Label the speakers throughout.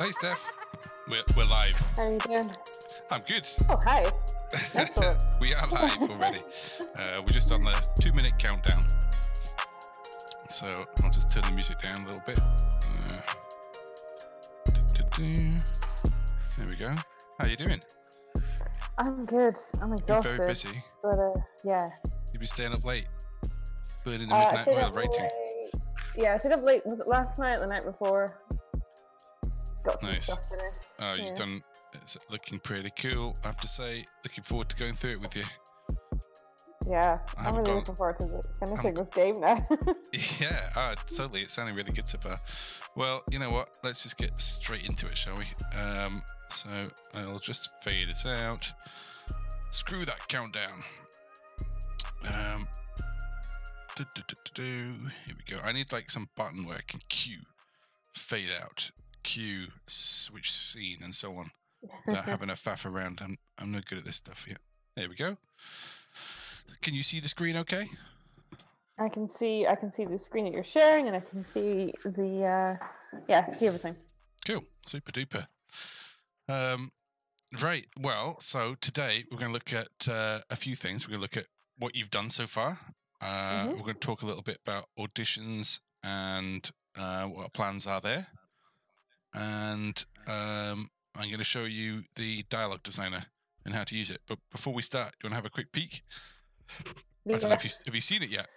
Speaker 1: Hey, Steph. We're, we're live.
Speaker 2: How are you doing?
Speaker 1: I'm good.
Speaker 2: Oh, hi.
Speaker 1: We are live already. Uh, we're just on the two minute countdown. So I'll just turn the music down a little bit. Uh, there we go. How are you doing?
Speaker 2: I'm good. I'm exhausted.
Speaker 1: You're very busy.
Speaker 2: But uh, yeah.
Speaker 1: You've been staying up late, burning the
Speaker 2: Uh,
Speaker 1: midnight oil rating.
Speaker 2: late. Yeah, I stayed up late. Was it last night the night before? Got some
Speaker 1: Nice.
Speaker 2: stuff.
Speaker 1: Oh, you've done. It's looking pretty cool. I have to say, looking forward to going through it with you.
Speaker 2: Yeah,
Speaker 1: I
Speaker 2: I'm
Speaker 1: haven't
Speaker 2: really
Speaker 1: gone-
Speaker 2: looking forward to finishing this game now.
Speaker 1: Yeah, ah, totally. It's sounding really good so far. Well, you know what? Let's just get straight into it, shall we? Um, so I'll just fade it out. Screw that countdown. Um, do, do, do, do, do. Here we go. I need like some button where I can cue, fade out, cue, switch scene, and so on. Without having a faff around. I'm I'm no good at this stuff yet. There we go. Can you see the screen? Okay.
Speaker 2: I can see I can see the screen that you're sharing, and I can see the uh, yeah, see everything.
Speaker 1: Cool, super duper. Um, right. Well, so today we're going to look at uh, a few things. We're going to look at what you've done so far. Uh,
Speaker 2: Mhm.
Speaker 1: We're going to talk a little bit about auditions and uh, what our plans are there. And um, I'm going to show you the dialogue designer and how to use it. But before we start, you want to have a quick peek? I don't know if you have you seen it yet.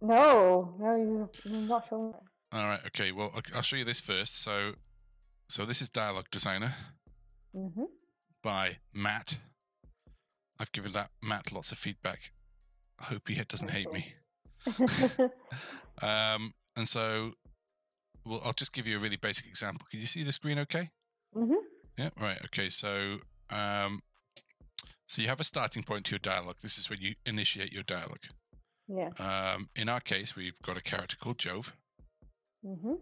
Speaker 2: No, no, you- you're not showing it.
Speaker 1: All right. Okay. Well, I'll- I'll show you this first. So, so this is dialogue designer.
Speaker 2: Mm-hmm.
Speaker 1: by Matt. I've given that Matt lots of feedback. I hope he doesn't hate me. Um, and so, well, I'll just give you a really basic example. Can you see the screen? Okay.
Speaker 2: mm-hmm.
Speaker 1: Yeah. Right. Okay. So, um, so you have a starting point to your dialogue. This is when you initiate your dialogue.
Speaker 2: Yeah.
Speaker 1: Um, in our case, we've got a character called Jove,
Speaker 2: Mm-hmm.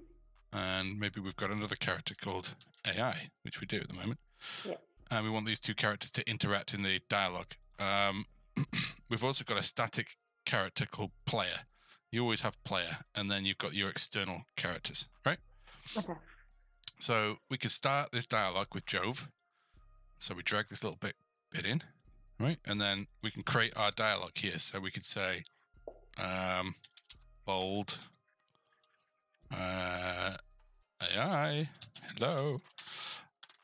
Speaker 1: and maybe we've got another character called AI, which we do at the moment.
Speaker 2: Yeah.
Speaker 1: And we want these two characters to interact in the dialogue. Um, we've also got a static character called player. You always have player, and then you've got your external characters, right?
Speaker 2: Okay.
Speaker 1: So we could start this dialogue with Jove. So we drag this little bit bit in, right? And then we can create our dialogue here. So we could say, um, bold, uh, AI, hello,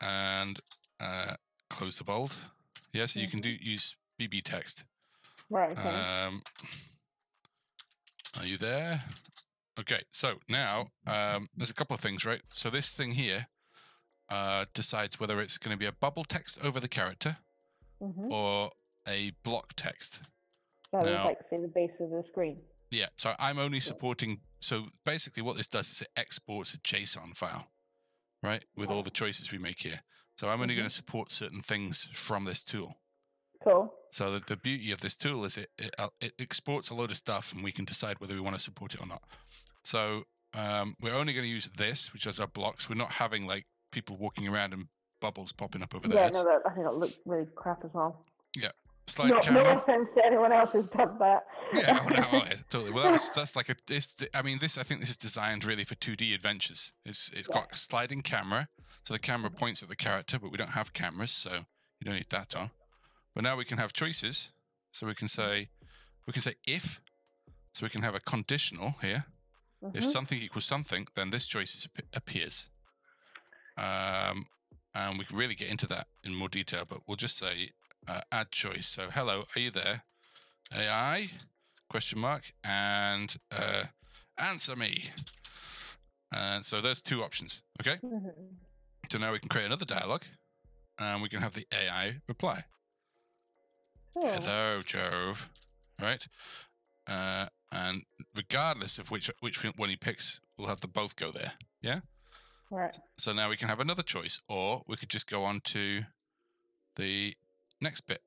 Speaker 1: and uh, close the bold. Yeah, so you can do use BB text.
Speaker 2: Right. Okay.
Speaker 1: Um, are you there? Okay, so now um, there's a couple of things, right? So this thing here uh, decides whether it's going to be a bubble text over the character
Speaker 2: mm-hmm.
Speaker 1: or a block text.
Speaker 2: That was
Speaker 1: now-
Speaker 2: like in the base of the screen.
Speaker 1: Yeah, so I'm only supporting. So basically, what this does is it exports a JSON file, right, with all the choices we make here. So I'm only going to support certain things from this tool.
Speaker 2: Cool.
Speaker 1: So the, the beauty of this tool is it, it uh, it exports a load of stuff, and we can decide whether we want to support it or not. So um, we're only going to use this, which is our blocks. We're not having like people walking around and bubbles popping up over their
Speaker 2: Yeah,
Speaker 1: heads.
Speaker 2: no, that, I think that looked really crap as well. Yeah.
Speaker 1: Slide
Speaker 2: no, no
Speaker 1: camera.
Speaker 2: offense to anyone else who's done that.
Speaker 1: yeah, well, no, yeah, totally. Well, that was, that's like a. It's, I mean, this. I think this is designed really for 2D adventures. It's it's got a sliding camera, so the camera points at the character, but we don't have cameras, so you don't need that on. But now we can have choices. So we can say, we can say if. So we can have a conditional here. If
Speaker 2: Mhm.
Speaker 1: something equals something, then this choice is, appears. Um, and we can really get into that in more detail, but we'll just say uh, add choice. So, hello, are you there? AI? Question mark and uh, answer me. And so there's two options. Okay.
Speaker 2: Mhm.
Speaker 1: So now we can create another dialogue, and we can have the AI reply.
Speaker 2: Cool.
Speaker 1: Hello, Jove. Right. Uh, and regardless of which which one he picks, we'll have the both go there. Yeah.
Speaker 2: Right.
Speaker 1: So now we can have another choice, or we could just go on to the next bit,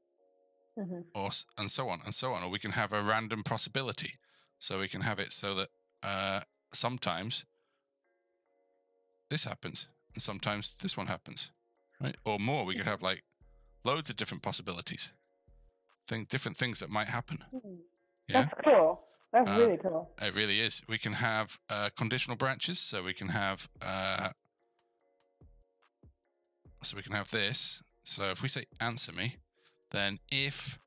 Speaker 2: Mhm.
Speaker 1: or and so on and so on. Or we can have a random possibility. So we can have it so that uh, sometimes this happens, and sometimes this one happens, right? Or more. We could have like loads of different possibilities, thing, different things that might happen.
Speaker 2: Mhm.
Speaker 1: Yeah.
Speaker 2: That's cool. That's
Speaker 1: Uh,
Speaker 2: really cool.
Speaker 1: It really is. We can have uh, conditional branches, so we can have uh, so we can have this. So if we say answer me, then if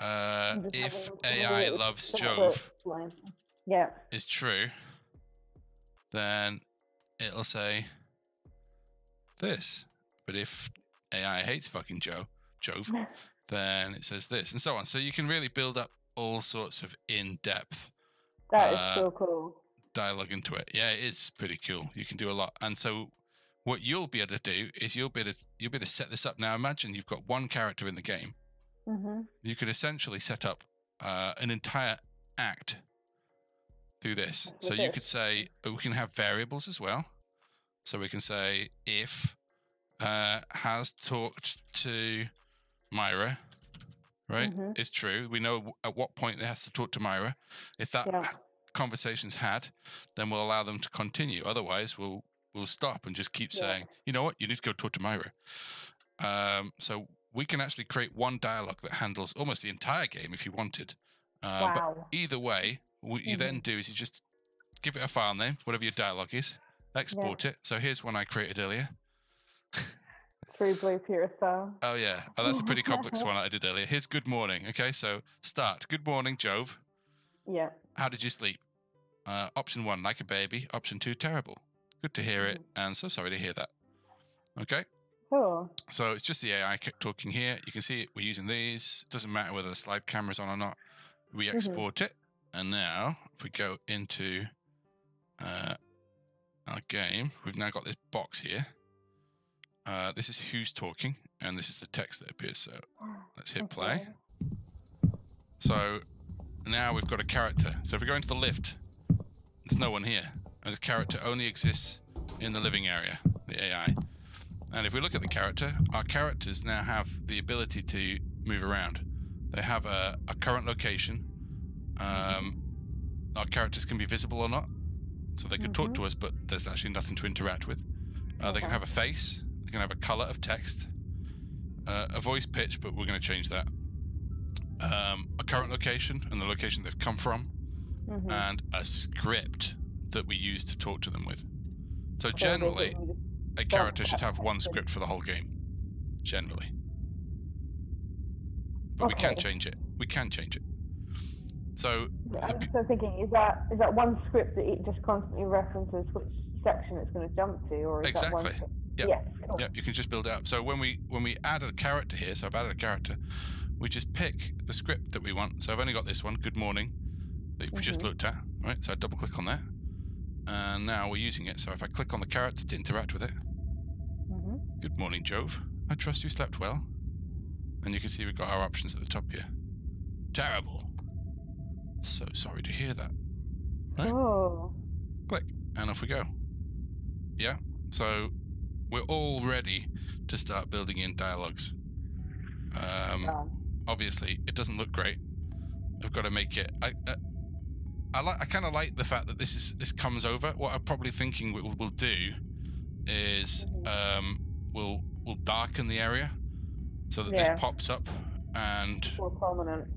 Speaker 1: uh, if AI loves Jove.
Speaker 2: Yeah.
Speaker 1: is true, then it'll say this. But if AI hates fucking Joe, Jove, then it says this, and so on. So you can really build up all sorts of in-depth
Speaker 2: That is
Speaker 1: Uh,
Speaker 2: so cool.
Speaker 1: dialogue into it. Yeah, it is pretty cool. You can do a lot. And so what you'll be able to do is you'll be able to, you'll be able to set this up. Now imagine you've got one character in the game.
Speaker 2: hmm
Speaker 1: You could essentially set up uh, an entire act through this.
Speaker 2: With
Speaker 1: So you
Speaker 2: this.
Speaker 1: could say uh, we can have variables as well. So we can say if uh, has talked to Myra, right?
Speaker 2: Mhm.
Speaker 1: Is true. We know at what point it has to talk to Myra. If that
Speaker 2: Yeah.
Speaker 1: conversation's had, then we'll allow them to continue. Otherwise, we'll we'll stop and just keep
Speaker 2: Yeah.
Speaker 1: saying, you know what, you need to go talk to Myra. Um, so we can actually create one dialogue that handles almost the entire game if you wanted. Uh, But either way, what you
Speaker 2: Mhm.
Speaker 1: then do is you just give it a file name, whatever your dialogue is, export it. So here's one I created earlier.
Speaker 2: True Blue style.
Speaker 1: Oh yeah, oh, that's a pretty complex one I did earlier. Here's good morning. Okay, so start. Good morning, Jove.
Speaker 2: Yeah.
Speaker 1: How did you sleep? Uh, option one, like a baby. Option two, terrible. Good to hear it, and so sorry to hear that. Okay,
Speaker 2: Cool.
Speaker 1: so it's just the AI kept talking here. You can see it, we're using these. Doesn't matter whether the slide camera's on or not. We
Speaker 2: Mhm.
Speaker 1: export it, and now if we go into uh, our game, we've now got this box here. Uh, this is who's talking, and this is the text that appears. So let's hit play. So now we've got a character. So if we go into the lift, there's no one here. And the character only exists in the living area, the AI. And if we look at the character, our characters now have the ability to move around. They have a, a current location. Um, our characters can be visible or not. So they could talk to us, but there's actually nothing to interact with. Uh, They can have a face. Can have a color of text. Uh, a voice pitch, but we're going to change that um, a current location and the location they've come from,
Speaker 2: Mhm.
Speaker 1: and a script that we use to talk to them with. So generally, a character should have one script for the whole game. Generally, but we can change it. We can change it. So
Speaker 2: I'm just thinking, is that is that one script that it just constantly references which section it's going to jump to, or is that one? Script?
Speaker 1: Yep.
Speaker 2: Yes. Cool.
Speaker 1: yeah, you can just build it up. So when we when we add a character here, so I've added a character, we just pick the script that we want. So I've only got this one. Good morning, that we just
Speaker 2: Mhm.
Speaker 1: looked at. Right. So I double click on that, and now we're using it. So if I click on the character to interact with it,
Speaker 2: Mhm.
Speaker 1: Good morning, Jove. I trust you slept well. And you can see we've got our options at the top here. Terrible. So sorry to hear that. Right.
Speaker 2: Oh.
Speaker 1: Click, and off we go. Yeah, so we're all ready to start building in dialogues. Um, obviously, it doesn't look great. I've got to make it. I, I, I like. I kind of like the fact that this is this comes over. What I'm probably thinking we'll, we'll do is um, we'll we'll darken the area so that
Speaker 2: Yeah.
Speaker 1: this pops up and
Speaker 2: More prominent.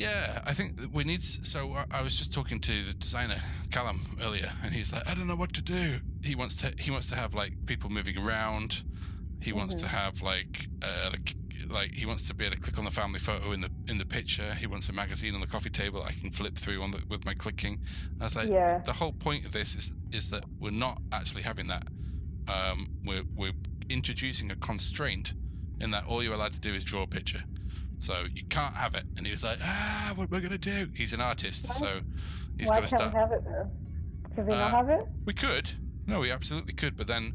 Speaker 1: Yeah, I think we need. So I- was just talking to the designer Callum earlier, and he's like, "I don't know what to do." He wants to. He wants to have like people moving around. He wants to have like, uh, like, like he wants to be able to click on the family photo in the in the picture. He wants a magazine on the coffee table I can flip through on the, with my clicking. I was like,
Speaker 2: yeah.
Speaker 1: the whole point of this is is that we're not actually having that. Um, we're we're introducing a constraint in that all you're allowed to do is draw a picture. So you can't have it. And he was like, ah, what we're gonna do? He's an artist,
Speaker 2: Why-
Speaker 1: so he's
Speaker 2: Why
Speaker 1: got to
Speaker 2: can't we have it though? Can we
Speaker 1: Uh,
Speaker 2: not have it?
Speaker 1: We could. No, we absolutely could. But then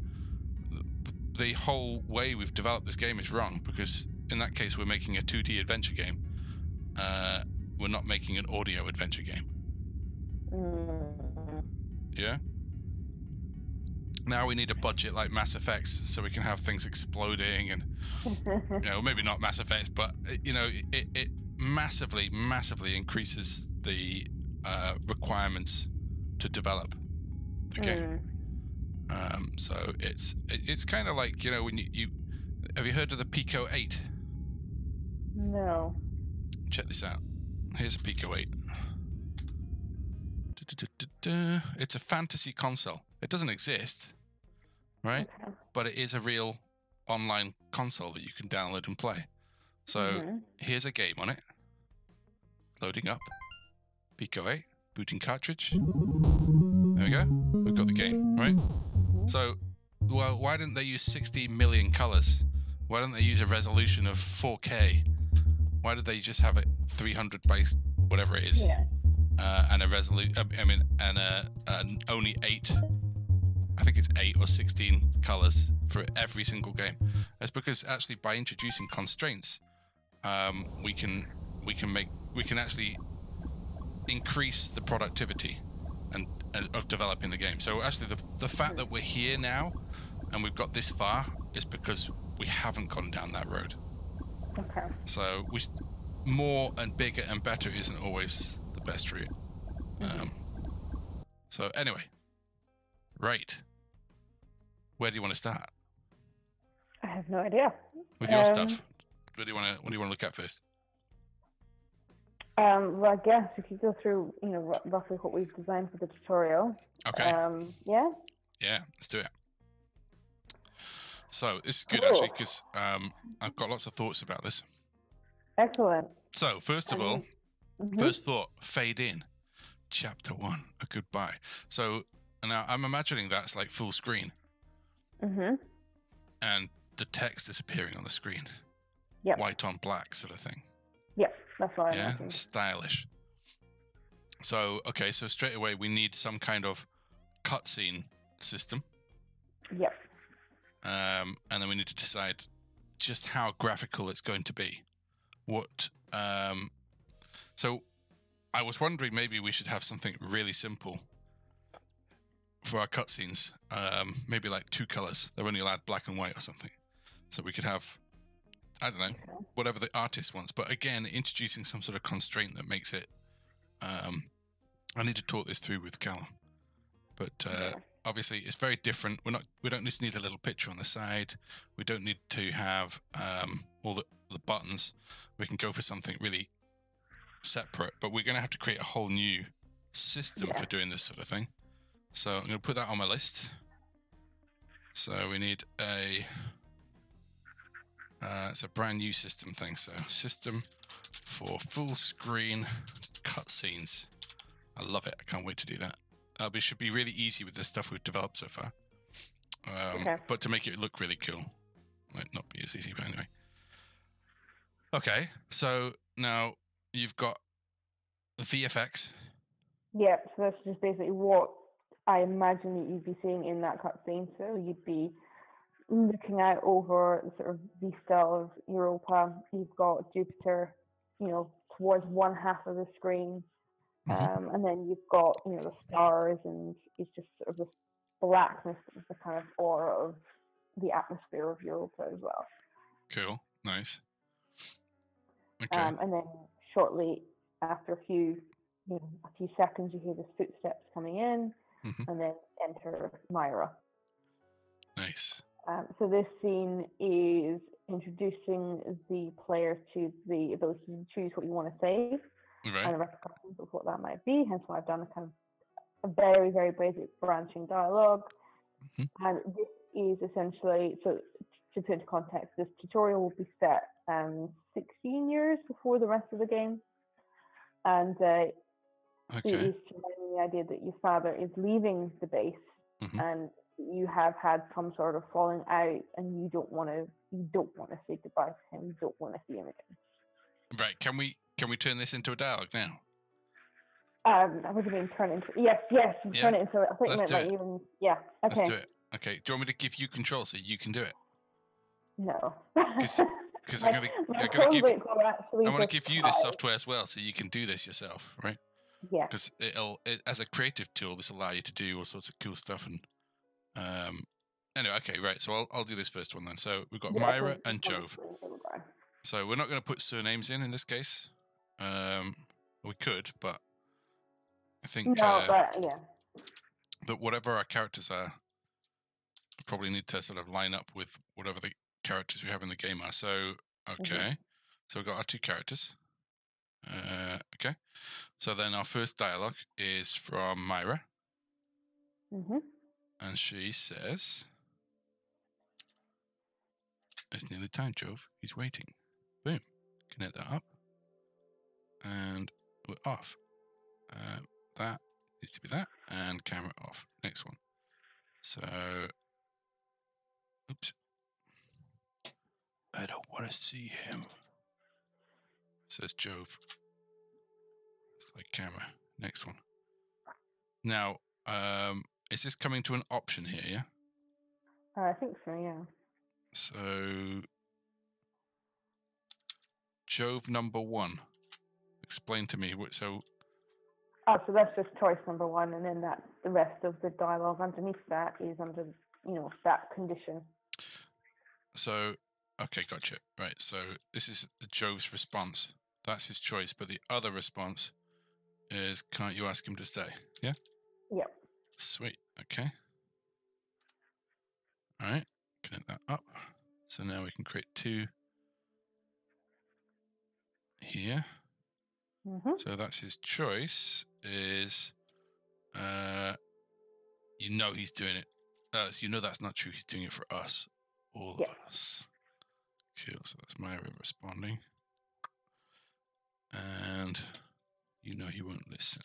Speaker 1: the whole way we've developed this game is wrong because in that case we're making a 2D adventure game. Uh, we're not making an audio adventure game.
Speaker 2: Mm.
Speaker 1: Yeah. Now we need a budget like Mass Effects so we can have things exploding and you know maybe not Mass Effects but you know it, it massively massively increases the uh, requirements to develop the game.
Speaker 2: Mm.
Speaker 1: Um, so it's it, it's kind of like you know when you, you have you heard of the Pico 8?
Speaker 2: No.
Speaker 1: Check this out. Here's a Pico 8. It's a fantasy console. It doesn't exist, right?
Speaker 2: Okay.
Speaker 1: But it is a real online console that you can download and play. So
Speaker 2: Mhm.
Speaker 1: here's a game on it. Loading up. Pico 8, booting cartridge. There we go. We've got the game, right? So, well, why didn't they use 60 million colors? Why don't they use a resolution of 4K? Why did they just have it 300 by whatever it is,
Speaker 2: Yeah.
Speaker 1: uh, and a resolution? I mean, and a, an only eight. I think it's eight or 16 colors for every single game. That's because actually by introducing constraints, um, we can we can make we can actually increase the productivity and, and of developing the game. So actually, the the fact that we're here now and we've got this far is because we haven't gone down that road.
Speaker 2: Okay.
Speaker 1: So we more and bigger and better isn't always the best route. Um, so anyway, right. Where do you want to start
Speaker 2: I have no idea.
Speaker 1: with your
Speaker 2: Um,
Speaker 1: stuff? What do you want to What do you want to look at first?
Speaker 2: Um, well, I guess we could go through, you know, r- roughly what we've designed for the tutorial.
Speaker 1: Okay.
Speaker 2: Um, yeah.
Speaker 1: Yeah, let's do it. So this is good actually because um, I've got lots of thoughts about this.
Speaker 2: Excellent.
Speaker 1: So first of all,
Speaker 2: Mhm.
Speaker 1: first thought: fade in. Chapter one, a goodbye. So now I'm imagining that's like full screen
Speaker 2: Mhm.
Speaker 1: and the text is appearing on the screen,
Speaker 2: Yep.
Speaker 1: white on black sort of thing.
Speaker 2: Yep. That's what I
Speaker 1: yeah,
Speaker 2: imagined.
Speaker 1: stylish. So okay, so straight away we need some kind of cutscene system.
Speaker 2: Yep.
Speaker 1: um, and then we need to decide just how graphical it's going to be. What? Um, so, I was wondering maybe we should have something really simple for our cutscenes. Um, maybe like two colors. They're only allowed black and white or something. So we could have, I don't know, whatever the artist wants. But again, introducing some sort of constraint that makes it. Um, I need to talk this through with Callum. But uh,
Speaker 2: Yeah.
Speaker 1: obviously it's very different. We're not we don't just need a little picture on the side. We don't need to have um, all the, the buttons. We can go for something really separate, but we're going to have to create a whole new system
Speaker 2: Yeah.
Speaker 1: for doing this sort of thing. So I'm going to put that on my list. So we need a uh, it's a brand new system thing. So system for full screen cutscenes. I love it. I can't wait to do that. Uh, it should be really easy with the stuff we've developed so far. Um,
Speaker 2: Okay.
Speaker 1: But to make it look really cool, might not be as easy. But anyway. Okay, so now you've got the VFX.
Speaker 2: Yep. So that's just basically what I imagine that you'd be seeing in that cutscene. So you'd be looking out over the sort of vista of Europa. You've got Jupiter, you know, towards one half of the screen.
Speaker 1: Mhm.
Speaker 2: Um, and then you've got, you know, the stars and it's just sort of this blackness, the kind of aura of the atmosphere of Europa as well.
Speaker 1: Cool, nice. Okay,
Speaker 2: Um, and then shortly after a few, you know, a few seconds, you hear the footsteps coming in,
Speaker 1: Mhm.
Speaker 2: and then enter Myra.
Speaker 1: nice.
Speaker 2: Um, so this scene is introducing the player to the ability to choose what you want to save and
Speaker 1: Right.
Speaker 2: the repercussions of what that might be. Hence why I've done a kind of a very, very basic branching dialogue.
Speaker 1: Mhm.
Speaker 2: And this is essentially, so to put into context, this tutorial will be set um, 16 years before the rest of the game. And uh, it
Speaker 1: Okay.
Speaker 2: is providing the idea that your father is leaving the base
Speaker 1: Mhm.
Speaker 2: and you have had some sort of falling out and you don't want to you don't want to say goodbye to him you don't want to see him again
Speaker 1: Right. Can we can we turn this into a dialogue now?
Speaker 2: um i was going to turn it into yes yes
Speaker 1: Yeah,
Speaker 2: turn it into i think
Speaker 1: let's do
Speaker 2: might
Speaker 1: it.
Speaker 2: even yeah okay
Speaker 1: Let's do it. Okay. Do you want me to give you control so you can do it?
Speaker 2: No.
Speaker 1: Because I'm I'm gonna give
Speaker 2: code rates are actually
Speaker 1: I want to give you this software as well so you can do this yourself, right?
Speaker 2: Yeah
Speaker 1: Because it'll it, as a creative tool, this will allow you to do all sorts of cool stuff and um. Anyway, okay, right. So I'll I'll do this first one then. So we've got
Speaker 2: Yeah,
Speaker 1: Myra and
Speaker 2: just on the
Speaker 1: Jove.
Speaker 2: screen, there we go.
Speaker 1: So we're not going to put surnames in in this case. Um, we could, but I think
Speaker 2: no
Speaker 1: uh,
Speaker 2: but yeah
Speaker 1: that whatever our characters are, probably need to sort of line up with whatever the characters we have in the game are. So okay, so we've got our two characters. Uh, okay, so then our first dialogue is from Myra,
Speaker 2: hmm
Speaker 1: and she says, It's nearly time, Jove. He's waiting. Boom. Connect that up. And we're off. Uh, that needs to be that. And camera off. Next one. So, oops. I don't want to see him. Says Jove. It's like camera. Next one. Now, um, is this coming to an option here? Yeah.
Speaker 2: Uh, I think so, yeah.
Speaker 1: So, Jove number one. Explain to me what. So,
Speaker 2: Oh, so that's just choice number one, and then that the rest of the dialogue underneath that is under, you know, that condition.
Speaker 1: so okay, gotcha. Right. So this is Jove's response. That's his choice, but the other response is, "Can't you ask him to stay?" Yeah.
Speaker 2: Yep.
Speaker 1: Sweet. Okay. All right. Connect that up. So now we can create two here.
Speaker 2: hmm
Speaker 1: So that's his choice. Is uh, you know he's doing it. Uh, so you know that's not true. He's doing it for us, all
Speaker 2: Yeah.
Speaker 1: of us. Cool. So that's Myra responding, and you know he won't listen.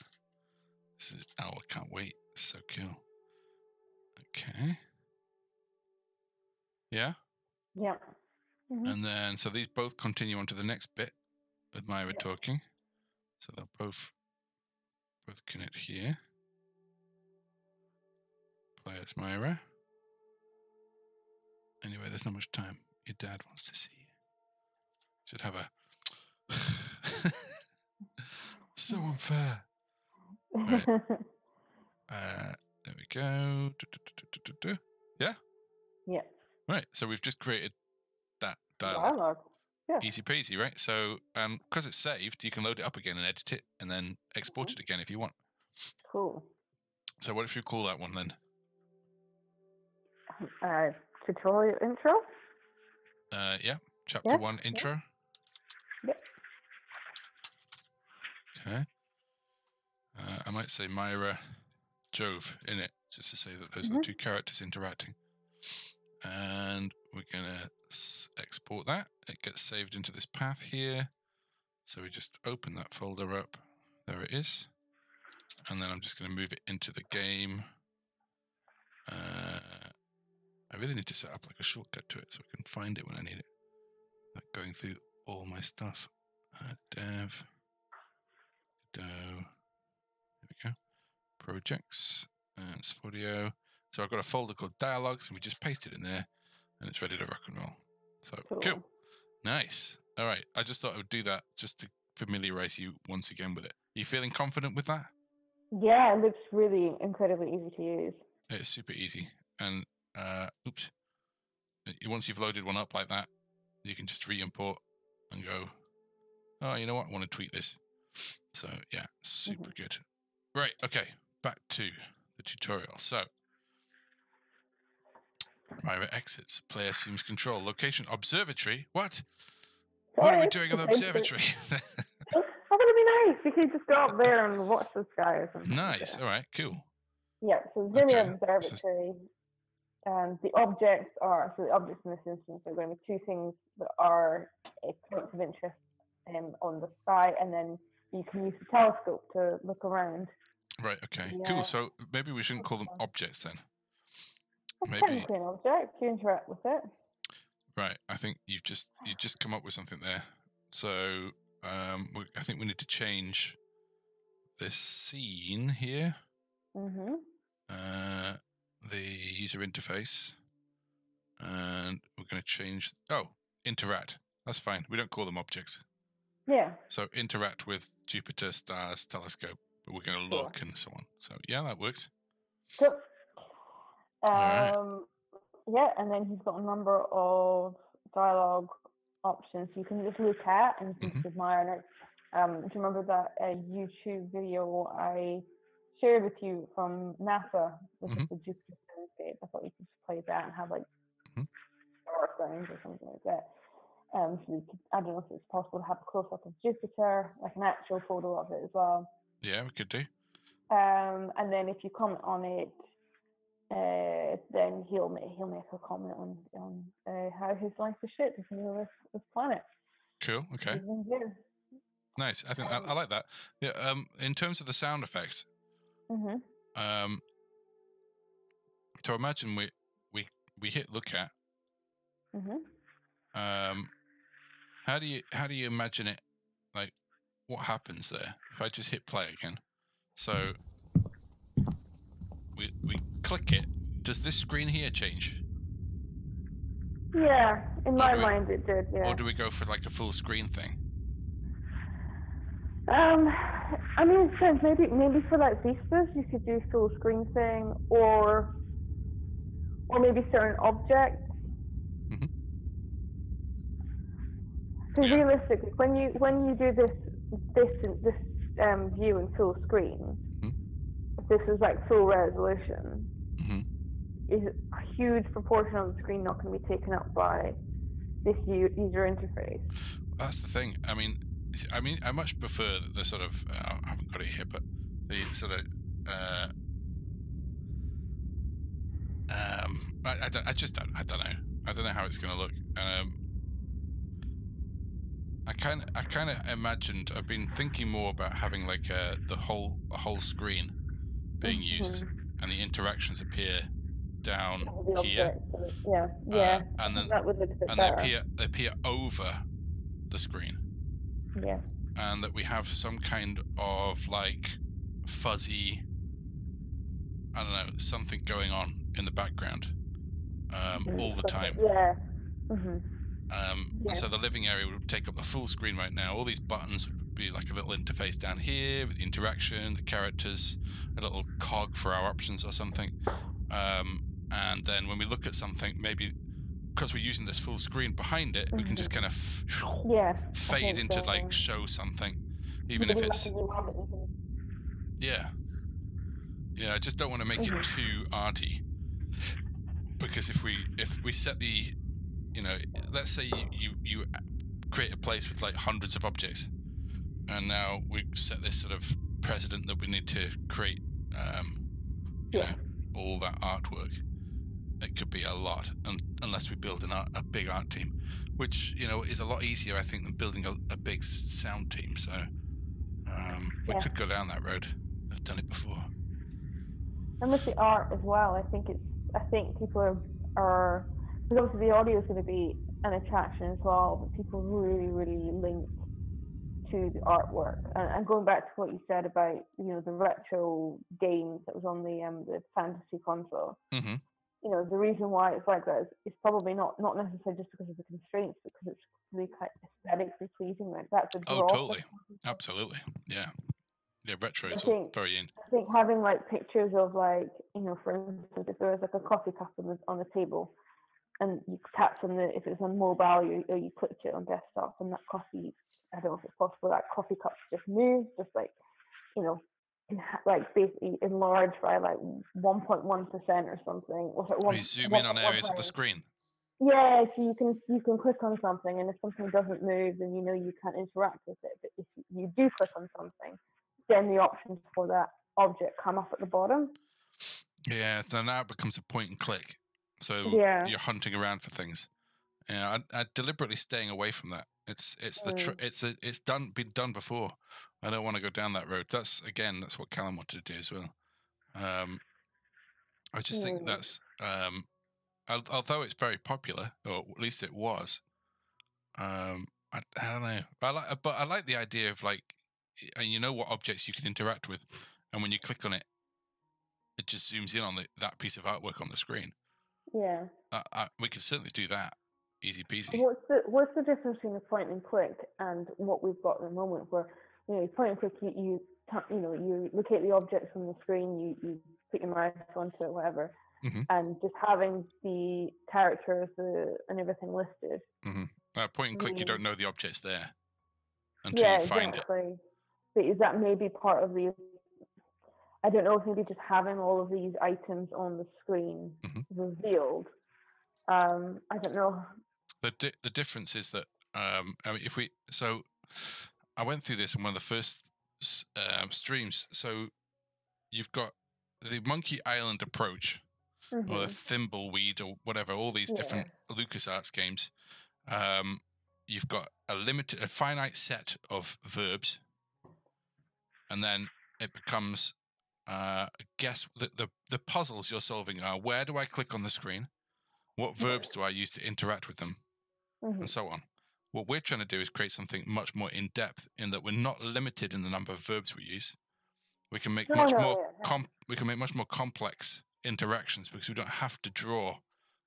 Speaker 1: This is oh, I can't wait. So cool. Okay. Yeah.
Speaker 2: Yep. hmm
Speaker 1: And then, so these both continue on to the next bit with Myra
Speaker 2: Yeah.
Speaker 1: talking. So they'll both both connect here. Play as Myra. Anyway, there's not much time. Your dad wants to see you. Should have a. so unfair. Right. Uh, there we go. Du.
Speaker 2: yeah.
Speaker 1: Right. So we've just created that dialogue.
Speaker 2: Dialogue.
Speaker 1: Easy peasy, right? So, um, because it's saved, you can load it up again and edit it, and then export it again if you want.
Speaker 2: Cool.
Speaker 1: So, what if you call that one then?
Speaker 2: Uh, tutorial intro.
Speaker 1: Uh, yeah, chapter
Speaker 2: Yeah,
Speaker 1: one intro.
Speaker 2: Yep.
Speaker 1: Okay. Uh, I might say Myra Jove in it, just to say that those are the
Speaker 2: Mhm.
Speaker 1: two characters interacting. And we're gonna s- export that. It gets saved into this path here. So we just open that folder up. There it is. And then I'm just gonna move it into the game. Uh, I really need to set up like a shortcut to it so I can find it when I need it. Like going through all my stuff. Uh, dev. Do. There we go. Projects. And it's audio. So I've got a folder called dialogues and we just paste it in there and it's ready to rock and roll. So
Speaker 2: Cool.
Speaker 1: cool. Nice. All right. I just thought I would do that just to familiarize you once again with it. Are you feeling confident with that?
Speaker 2: Yeah, it looks really incredibly easy to use.
Speaker 1: It's super easy. And uh oops. Uh, Once you've loaded one up like that, you can just re-import and go, oh, you know what? I want to tweet this. So yeah, super good. Right, okay. Back to the tutorial. So Myra exits. Player assumes control. Location observatory. What? What are we doing at the
Speaker 2: the
Speaker 1: observatory?
Speaker 2: Oh, that'd be nice. We could just go up there and watch the sky or something.
Speaker 1: nice. All right, cool.
Speaker 2: Yeah, so Zillion
Speaker 1: Okay, so-
Speaker 2: And the objects are so the objects in this instance are going to be two things that are uh, points of interest um, on the sky, and then you can use the telescope to look around.
Speaker 1: Right, okay.
Speaker 2: Yeah.
Speaker 1: Cool. So maybe we shouldn't call them objects then.
Speaker 2: It's
Speaker 1: Maybe-
Speaker 2: an object. You interact with it.
Speaker 1: Right. I think you've just you just come up with something there. So um, we, I think we need to change this scene here.
Speaker 2: hmm
Speaker 1: Uh, the user interface, and we're going to change. Oh, interact. That's fine. We don't call them objects.
Speaker 2: Yeah.
Speaker 1: So interact with Jupiter, stars, telescope. But we're going to look and so on. So yeah, that works. Alright.
Speaker 2: um, yeah, and then he's got a number of dialogue options you can just look at and you can just admire. And it's, um, do you remember that uh, YouTube video I shared with you from NASA, which
Speaker 1: Mhm.
Speaker 2: is the Jupiter landscape? I thought we could just play that and have like
Speaker 1: Mhm.
Speaker 2: star signs or something like that. Um, so we could, I don't know if it's possible to have a close up of Jupiter, like an actual photo of it as well.
Speaker 1: Yeah, we could do.
Speaker 2: Um, and then if you comment on it, uh, then he'll make he'll make a comment on on uh, how his life is shit if you know this, this planet.
Speaker 1: Cool. Okay. Nice. I think I, I like that. Yeah. Um. In terms of the sound effects,
Speaker 2: Mhm.
Speaker 1: um. So imagine we we we hit look at.
Speaker 2: Mhm.
Speaker 1: Um. How do you how do you imagine it? Like, what happens there if I just hit play again? So we we click it. Does this screen here change,
Speaker 2: Yeah, in my
Speaker 1: we-
Speaker 2: mind it did. Yeah.
Speaker 1: or do we go for like a full screen thing?
Speaker 2: Um, I mean, it depends. Maybe maybe for like vistas, you could do full screen thing, or or maybe certain objects. Because
Speaker 1: Yeah.
Speaker 2: realistically, when you when you do this this this um, view in full screen,
Speaker 1: Mhm.
Speaker 2: this is like full resolution,
Speaker 1: Mhm.
Speaker 2: is a huge proportion of the screen not going to be taken up by this u- user interface.
Speaker 1: That's the thing. I mean, I mean, I much prefer the sort of. Uh, I haven't got it here, but the sort of. Uh, um, I, I, don't, I just don't. I don't know. I don't know how it's going to look. Um, I kind I kind of imagined. I've been thinking more about having like a the whole a whole screen being used,
Speaker 2: Mhm.
Speaker 1: and the interactions appear down here,
Speaker 2: so- Yeah,
Speaker 1: uh,
Speaker 2: yeah.
Speaker 1: and then
Speaker 2: that would look a bit
Speaker 1: and they appear they appear over the screen.
Speaker 2: Yeah.
Speaker 1: and that we have some kind of like fuzzy I don't know, something going on in the background um,
Speaker 2: Mhm,
Speaker 1: all the time.
Speaker 2: Yeah. hmm
Speaker 1: Um,
Speaker 2: Yeah.
Speaker 1: And so the living area would take up the full screen right now. All these buttons would be like a little interface down here with the interaction, the characters, a little cog for our options or something. Um, and then when we look at something, maybe because we're using this full screen behind it, we can just kind of f-
Speaker 2: Yeah.
Speaker 1: fade into
Speaker 2: so,
Speaker 1: like show something, even if it's
Speaker 2: messes you up, it doesn't-
Speaker 1: yeah, yeah. I just don't want to make it
Speaker 2: Mhm.
Speaker 1: too arty because if we if we set the you know let's say you you, you create a place with like hundreds of objects, and now we set this sort of precedent that we need to create um, you
Speaker 2: Yeah.
Speaker 1: know all that artwork. It could be a lot, un- unless we build an art, a big art team, which you know is a lot easier, I think, than building a, a big sound team. So um, we
Speaker 2: Yeah.
Speaker 1: could go down that road. I've done it before.
Speaker 2: And with the art as well, I think it's. I think people are are because obviously the audio is going to be an attraction as well, but people really, really link to the artwork. And, and going back to what you said about you know the retro games that was on the um the fantasy console.
Speaker 1: hmm
Speaker 2: you know, the reason why it's like that is, is probably not not necessarily just because of the constraints, but because it's really quite aesthetically pleasing. Like that's a
Speaker 1: Oh,
Speaker 2: draw. for
Speaker 1: totally. Absolutely. Yeah. Yeah. Retro is
Speaker 2: think-
Speaker 1: very in.
Speaker 2: I think having like pictures of like you know, for instance, if there was like a coffee cup on the on the table, and you tapped on the if it's on mobile, you or you clicked it on desktop, and that coffee, I don't know if it's possible that coffee cup just moves, just like you know. Like basically enlarged by like 1.1 percent or something. Sorry,
Speaker 1: We
Speaker 2: one-
Speaker 1: zoom in on
Speaker 2: 1.1
Speaker 1: areas of the screen.
Speaker 2: Yeah, so you can you can click on something, and if something doesn't move, then you know you can't interact with it. But if you do click on something, then the options for that object come up at the bottom.
Speaker 1: Yeah. So now it becomes a point and click. So
Speaker 2: Yeah.
Speaker 1: you're hunting around for things. Yeah. I, I deliberately staying away from that. It's it's the tr-
Speaker 2: Mm.
Speaker 1: it's a, it's done been done before. I don't want to go down that road. That's again that's what Callum wanted to do as well. Um, I just think that's um, al- although it's very popular, or at least it was. Um, I, I don't know. I like, but I like the idea of like, and you know what objects you can interact with, and when you click on it, it just zooms in on the, that piece of artwork on the screen.
Speaker 2: Yeah.
Speaker 1: Uh, I, we could certainly do that, easy peasy.
Speaker 2: What's the what's the difference between the point and click and what we've got at the moment, where you know, point and click, you you you know you locate the objects on the screen, you you put your mouse onto it, whatever,
Speaker 1: Mhm.
Speaker 2: and just having the characters the, and everything listed.
Speaker 1: Uh, point and click, you don't know the object's there until
Speaker 2: yeah,
Speaker 1: you find it.
Speaker 2: exactly. But is that maybe part of the? I don't know if maybe just having all of these items on the screen
Speaker 1: Mhm.
Speaker 2: revealed. Um, I don't know.
Speaker 1: the di- the difference is that um, I mean, if we so I went through this in one of the first um, streams. So you've got the Monkey Island approach, or the
Speaker 2: Mhm.
Speaker 1: Thimbleweed or whatever, all these different LucasArts games, um, you've got a limited, a finite set of verbs, and then it becomes uh, guess the, the the puzzles you're solving are where do I click on the screen, what verbs do I use to interact with them,
Speaker 2: Mhm.
Speaker 1: and so on. What we're trying to do is create something much more in depth, in that we're not limited in the number of verbs we use. We can make
Speaker 2: No,
Speaker 1: much
Speaker 2: no,
Speaker 1: more
Speaker 2: yeah,
Speaker 1: com- we can make much more complex interactions because we don't have to draw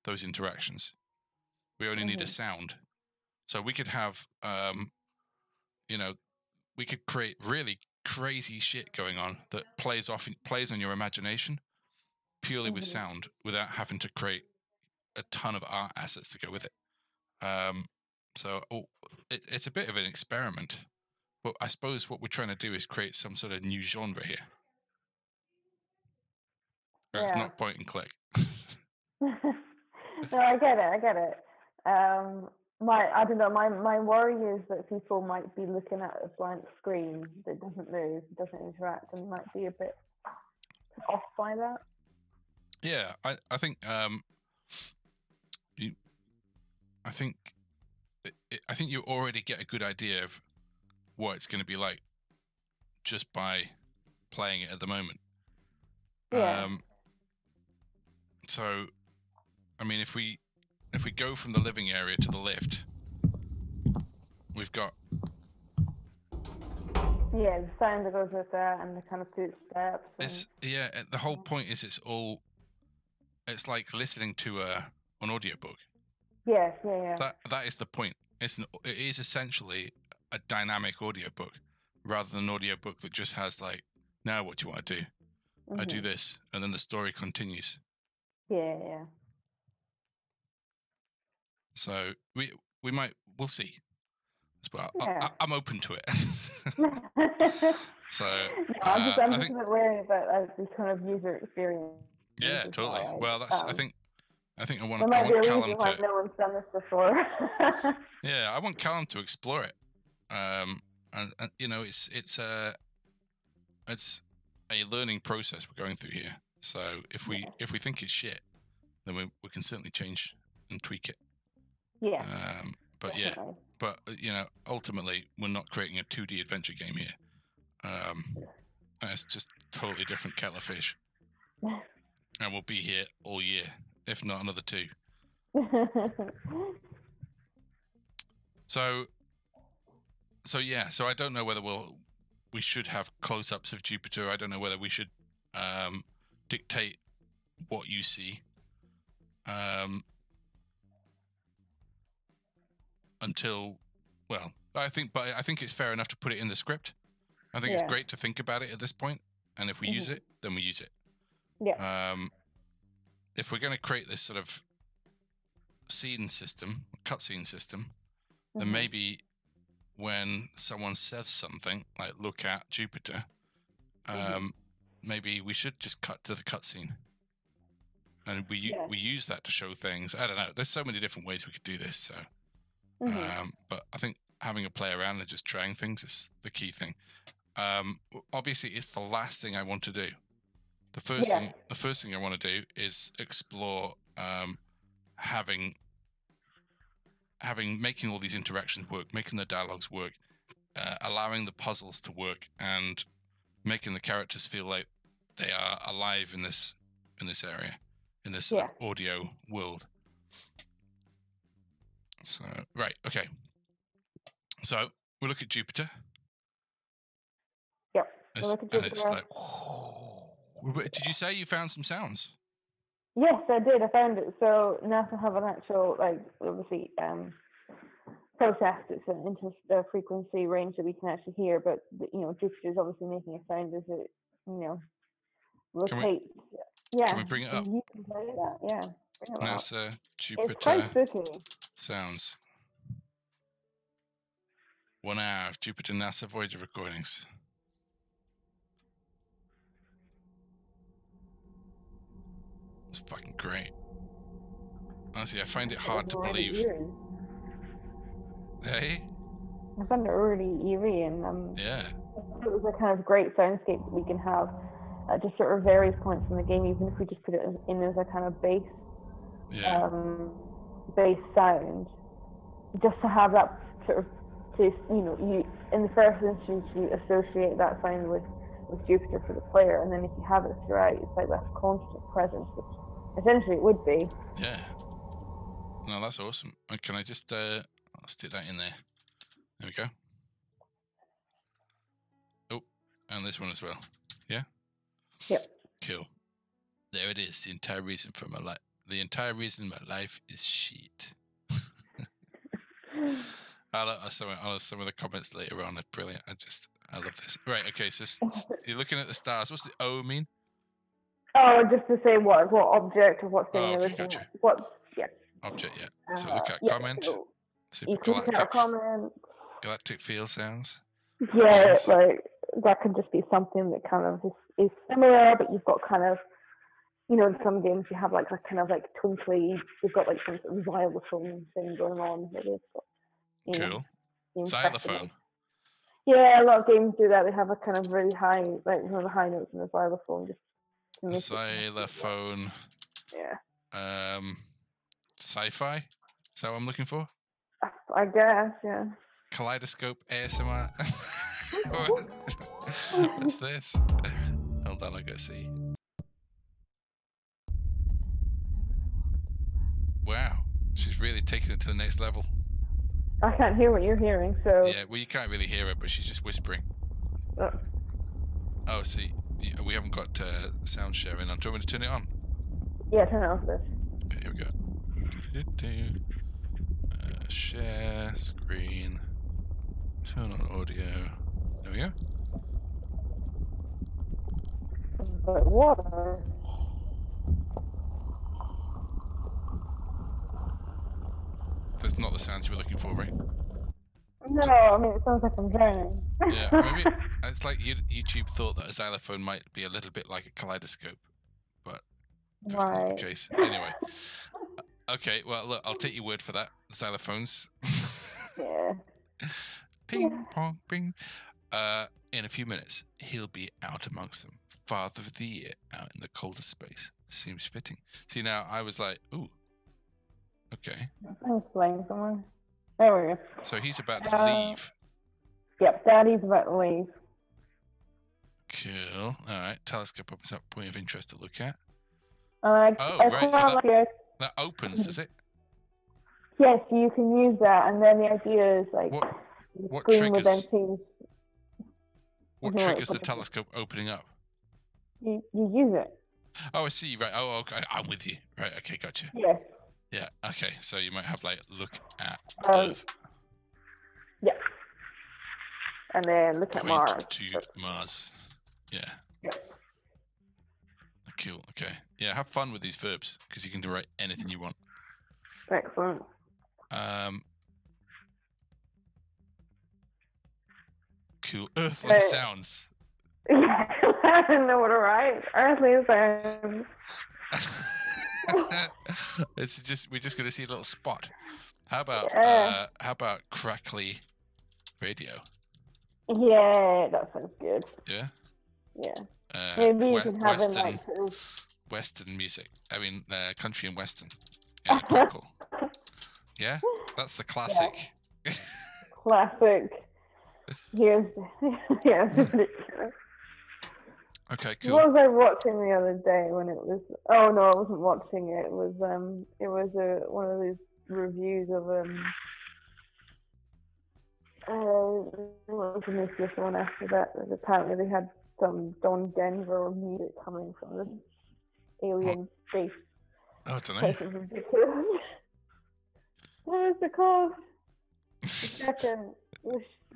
Speaker 1: those interactions. We only need a
Speaker 2: Mhm.
Speaker 1: sound. So we could have um you know, we could create really crazy shit going on that plays off plays on your imagination purely with
Speaker 2: Mhm.
Speaker 1: sound without having to create a ton of art assets to go with it. Um so oh, it, it's a bit of an experiment. But I suppose what we're trying to do is create some sort of new genre here. It's not point and click.
Speaker 2: no, I get it. I get it. Um, my, I don't know. My my worry is that people might be looking at a blank screen that doesn't move, doesn't interact, and might be a bit off by that.
Speaker 1: Yeah, I, I think um, you, I think it, I think you already get a good idea of what it's going to be like just by playing it at the moment.
Speaker 2: Yeah.
Speaker 1: Um, so, I mean, if we if we go from the living area to the lift, we've got
Speaker 2: Yeah, the sound that goes with that, and the kind of footsteps.
Speaker 1: This. Yeah, uh, the whole point is it's all. It's like listening to a an audiobook.
Speaker 2: Yes, yeah, yeah.
Speaker 1: That that is the point. It's an, it is essentially a dynamic audiobook rather than an audiobook that just has like, now what do you want to do? I do this, and then the story continues.
Speaker 2: Yeah, yeah.
Speaker 1: So we we might we'll see. But I,
Speaker 2: Yeah.
Speaker 1: I, I'm open to it. so
Speaker 2: no, I'm just,
Speaker 1: uh,
Speaker 2: I'm
Speaker 1: I
Speaker 2: just
Speaker 1: think
Speaker 2: a bit wary about uh, this kind of user experience.
Speaker 1: yeah, totally.
Speaker 2: well,
Speaker 1: that's I
Speaker 2: um,
Speaker 1: think I think I want I
Speaker 2: might be a
Speaker 1: want Callum to
Speaker 2: no one's done this before.
Speaker 1: yeah I want Callum to explore it. Um, and, and you know it's it's a it's a learning process we're going through here. So if we if we think it's shit, then we we can certainly change and tweak it.
Speaker 2: yeah.
Speaker 1: Um, but yeah, but uh, you know, ultimately, we're not creating a 2D adventure game here. Um, it's just totally different kettle of fish, and we'll be here all year, if not another two. So, so yeah, so I don't know whether we'll we should have close-ups of Jupiter. I don't know whether we should um, dictate what you see. Um, until, well, I think, but I think it's fair enough to put it in the script. I think
Speaker 2: Yeah.
Speaker 1: it's great to think about it at this point, and if we use
Speaker 2: Mhm.
Speaker 1: it, then we use it.
Speaker 2: yeah.
Speaker 1: Um, if we're going to create this sort of scene system, cutscene system, then
Speaker 2: mhm.
Speaker 1: maybe when someone says something like "look at Jupiter," um,
Speaker 2: Mhm.
Speaker 1: maybe we should just cut to the cutscene, and we
Speaker 2: Yeah.
Speaker 1: we use that to show things. I don't know. There's so many different ways we could do this. So,
Speaker 2: Mhm.
Speaker 1: um, but I think having a play around and just trying things is the key thing. Um, obviously, it's the last thing I want to do. The first
Speaker 2: Yeah.
Speaker 1: thing, the first thing I want to do is explore um, having having making all these interactions work, making the dialogues work, uh, allowing the puzzles to work, and making the characters feel like they are alive in this in this area, in this of audio world. So right, okay. So we look at Jupiter.
Speaker 2: Yep. We
Speaker 1: It's-
Speaker 2: look at
Speaker 1: and it's
Speaker 2: Jupiter.
Speaker 1: Did you say you found some sounds?
Speaker 2: Yes, I did. I found it. So NASA have an actual, like, obviously, um, process. It's an inter frequency range that we can actually hear, but you know, Jupiter is obviously making a sound as it, you know,
Speaker 1: Can we-
Speaker 2: rotates. yeah.
Speaker 1: we bring it up?
Speaker 2: You can play that. Yeah. Bring it up.
Speaker 1: NASA
Speaker 2: It's quite
Speaker 1: Jupiter
Speaker 2: spooky.
Speaker 1: sounds. One hour of Jupiter NASA Voyager recordings. It's fucking great. Honestly, I find it hard to believe.
Speaker 2: eerie.
Speaker 1: Hey,
Speaker 2: I found it really eerie, and um,
Speaker 1: yeah,
Speaker 2: it was a kind of great soundscape that we can have. at just sort of various points in the game, even if we just put it in, as a kind of base
Speaker 1: Yeah.
Speaker 2: um, bass sound, just to have that sort of to you know you in the first instance you associate that sound with with Jupiter for the player, and then if you have it throughout, it's like that constant presence, which essentially it would be.
Speaker 1: Yeah. No, that's awesome. Uh, Can I just uh I'll stick that in there. There we go. Oh, and this one as well. Yeah?
Speaker 2: Yep.
Speaker 1: Cool. There it is. The entire reason for my life. The entire reason my life is shit. I'll, I'll, some, I'll some of the comments later on are brilliant. I just, I love this. Right. Okay. So you're looking at the stars. What's the O mean?
Speaker 2: Oh, just to say what what object or what thing
Speaker 1: Oh, okay, gotcha.
Speaker 2: at. What? Yeah.
Speaker 1: Object. Yeah. So
Speaker 2: uh,
Speaker 1: look at
Speaker 2: yeah,
Speaker 1: comment.
Speaker 2: so
Speaker 1: Super
Speaker 2: you can look at a
Speaker 1: galactic,
Speaker 2: comment.
Speaker 1: galactic field sounds.
Speaker 2: Yeah,
Speaker 1: Yes.
Speaker 2: like that could just be something that kind of is, is similar, but you've got kind of, you know, in some games you have like a kind of like twinkly, you've got like some sort of xylophone thing going on. Is, you know,
Speaker 1: Cool.
Speaker 2: of-
Speaker 1: Xylophone.
Speaker 2: Yeah, a lot of games do that. They have a kind of really high, like one of the high notes in the xylophone. Just to make it-
Speaker 1: Xylophone.
Speaker 2: Yeah,
Speaker 1: Um, sci-fi. Is that what I'm looking for?
Speaker 2: I- guess. Yeah.
Speaker 1: Kaleidoscope ASMR. What- What's this? Hold on, I gotta see. Wow, she's really taking it to the next level.
Speaker 2: I can't hear what you're hearing, so
Speaker 1: Yeah, well, you can't really hear her, but she's just whispering.
Speaker 2: uh,
Speaker 1: Oh, see, we haven't got uh, sound sharing on. Do you want me to turn it on?
Speaker 2: yeah, turn it off.
Speaker 1: Okay, here we go. Do-do-do. Uh, share screen. Turn on audio. There we go.
Speaker 2: But water.
Speaker 1: That's not the sounds you were looking for, right?
Speaker 2: No, I mean it sounds like I'm drowning.
Speaker 1: Yeah, maybe it's like YouTube thought that a xylophone might be a little bit like a kaleidoscope, but that's not the case. Anyway, okay. Well, look, I'll take your word for that. Xylophones.
Speaker 2: yeah.
Speaker 1: ping pong ping. Uh, in a few minutes, he'll be out amongst them. Father of the year, out in the coldest space. Seems fitting. See, now I was like, ooh, okay.
Speaker 2: I'm playing somewhere. There we go.
Speaker 1: So he's about to
Speaker 2: Uh,
Speaker 1: leave.
Speaker 2: Yep, Daddy's about to leave.
Speaker 1: Cool. All right. Telescope opens up point of interest to look at.
Speaker 2: Uh,
Speaker 1: Oh, right, so that-
Speaker 2: like.
Speaker 1: That opens, does it?
Speaker 2: Yes, you can use that, and then the idea is like
Speaker 1: What what
Speaker 2: screen will then
Speaker 1: triggers- what
Speaker 2: Mhm,
Speaker 1: triggers the telescope opening up?
Speaker 2: You, you use it.
Speaker 1: Oh, I see. Right. Oh, okay. I'm with you. Right. Okay. Gotcha.
Speaker 2: Yes.
Speaker 1: Yeah. Okay. So you might have like look at
Speaker 2: Um,
Speaker 1: Earth,
Speaker 2: Yeah. And then look at Mars.
Speaker 1: to Mars. Yeah.
Speaker 2: Yeah.
Speaker 1: Cool. Okay. Yeah. Have fun with these verbs because you can write anything you want.
Speaker 2: Excellent.
Speaker 1: Um. Cool. Earthly
Speaker 2: Uh,
Speaker 1: sounds.
Speaker 2: I don't know what to write. Earthly sounds.
Speaker 1: is just we're just gonna see a little spot. How about
Speaker 2: Yeah.
Speaker 1: uh, how about crackly radio?
Speaker 2: Yeah, that sounds good.
Speaker 1: Yeah.
Speaker 2: Yeah.
Speaker 1: Uh,
Speaker 2: Maybe you
Speaker 1: we-
Speaker 2: can have
Speaker 1: Western
Speaker 2: it like
Speaker 1: Western music. I mean, uh, country and Western. Yeah, crackle. yeah, that's the classic.
Speaker 2: classic. Here's yeah. ridiculous.
Speaker 1: okay,
Speaker 2: What was I watching the other day when it was? Oh no, I wasn't watching it. It was um, it was a one of these reviews of um. Uh, what was the most recent one after that? that Apparently they had some John Denver music coming from this alien space
Speaker 1: Oh, I don't know.
Speaker 2: place. It was ridiculous. what was it called? The second,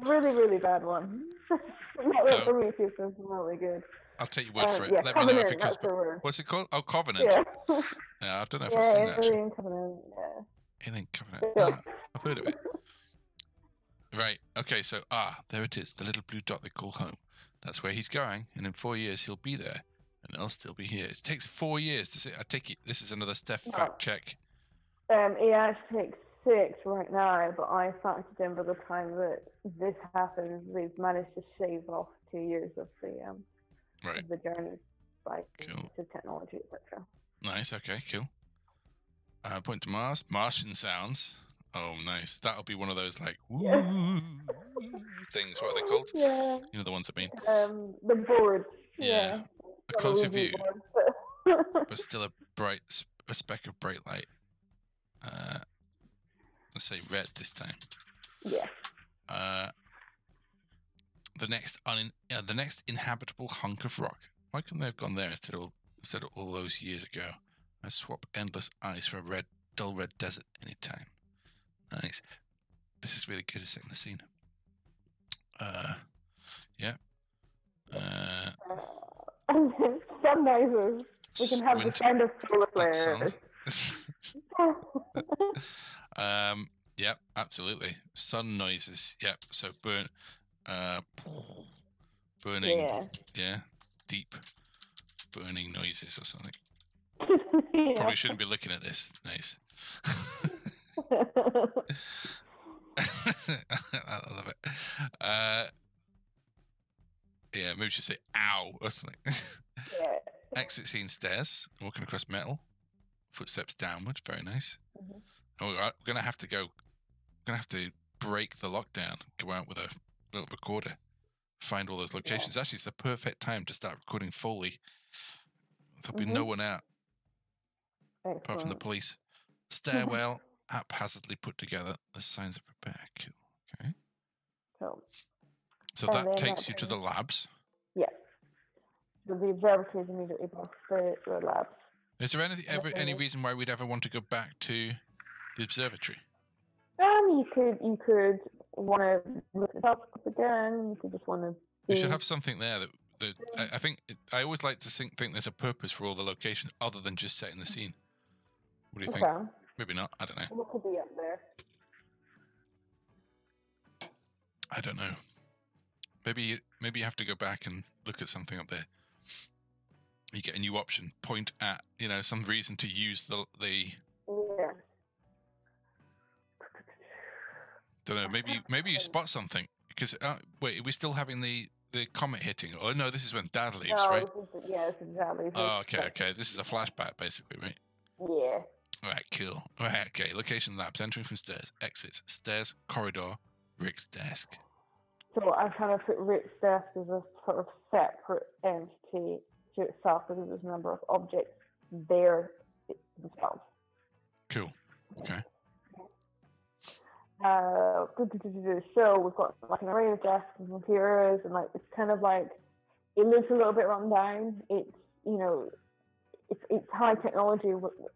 Speaker 2: really really bad one. Not Prometheus was really good.
Speaker 1: I'll take your word
Speaker 2: Uh,
Speaker 1: for it.
Speaker 2: yeah,
Speaker 1: Let me know if
Speaker 2: Covenant,
Speaker 1: it comes. What's it called? Oh, Covenant.
Speaker 2: Yeah.
Speaker 1: Yeah, I don't know if I've
Speaker 2: yeah,
Speaker 1: seen that. Actually.
Speaker 2: Alien Covenant. Yeah.
Speaker 1: Alien Covenant.
Speaker 2: Yeah.
Speaker 1: Ah, I've heard of it. Right. Okay. So ah, there it is. The little blue dot they call home. That's where he's going, and in four years he'll be there, and I'll still be here. It takes four years to say. I take it. This is another Steph fact check.
Speaker 2: Um, it actually takes six right now, but I factored in by the time that this happens, we've managed to shave off two years of the um
Speaker 1: Right.
Speaker 2: of the journey. by
Speaker 1: Cool.
Speaker 2: to technology, etc.
Speaker 1: Nice. Okay. Cool. Uh, point to Mars. Martian sounds. Oh, nice. That'll be one of those like woo things. What are they called?
Speaker 2: Yeah,
Speaker 1: You know the ones I mean.
Speaker 2: um, the boards.
Speaker 1: Yeah.
Speaker 2: Yeah,
Speaker 1: A closer view,
Speaker 2: boards, but-
Speaker 1: but still a bright, a speck of bright light. Uh, let's say red this time.
Speaker 2: yeah.
Speaker 1: Uh, the next un- uh, the next inhabitable hunk of rock. Why couldn't they have gone there instead of instead of all those years ago? I swap endless ice for a red, dull red desert anytime. Nice. This is really good at setting the scene. Uh, yeah. Uh,
Speaker 2: then sunrises. We can have the sound of solar flares.
Speaker 1: um, yep, absolutely. Sun noises. Yep. So burn, uh, burning.
Speaker 2: yeah.
Speaker 1: Yeah, deep burning noises or something.
Speaker 2: yeah.
Speaker 1: Probably shouldn't be looking at this. Nice. I love it. Uh, yeah, maybe we should say "ow" or something.
Speaker 2: yeah.
Speaker 1: Exit scene stairs, walking across metal, footsteps downwards. Very nice.
Speaker 2: Mhm.
Speaker 1: Oh, we're gonna have to go. We're gonna have to break the lockdown. Go out with a little recorder, find all those locations. Actually, it's the perfect time to start recording Foley. There'll be no
Speaker 2: Mhm.
Speaker 1: one out apart from the
Speaker 2: Excellent.
Speaker 1: police. Stairwell haphazardly put together. The signs of repair. Cool. Okay.
Speaker 2: Cool.
Speaker 1: So
Speaker 2: And
Speaker 1: that takes
Speaker 2: that
Speaker 1: you to the labs.
Speaker 2: Yes. So the observatory is immediately above the, the labs.
Speaker 1: Is there any ever any reason why we'd ever want to go back to the observatory?
Speaker 2: Um, you could you could want to look it up again. You could just want to.
Speaker 1: We should have something there that. that I, think I always like to think, think there's a purpose for all the locations other than just setting the scene. What do you think?
Speaker 2: Okay.
Speaker 1: Maybe not. I don't know.
Speaker 2: What could be up there?
Speaker 1: I don't know. Maybe you- maybe you have to go back and look at something up there. You get a new option. Point at you know some reason to use the the
Speaker 2: Yeah.
Speaker 1: don't know. Maybe you- maybe you spot something because uh, wait, are we still having the the comet hitting? Oh no, this is when Dad leaves,
Speaker 2: no,
Speaker 1: right?
Speaker 2: this is, yeah, this is exactly. this
Speaker 1: Oh, okay, okay. This is a flashback, basically, right?
Speaker 2: Yeah.
Speaker 1: All right, cool. All right, okay. Location labs. Entering from stairs. Exits. Stairs. Corridor. Rick's desk.
Speaker 2: So I kind of put Rick's desk as a sort of separate entity to itself because there's a number of objects there themselves.
Speaker 1: Cool. Okay.
Speaker 2: Uh, so we've got like an array of desks and computers, and like it's kind of like it looks a little bit run down. It's you know, it's it's high technology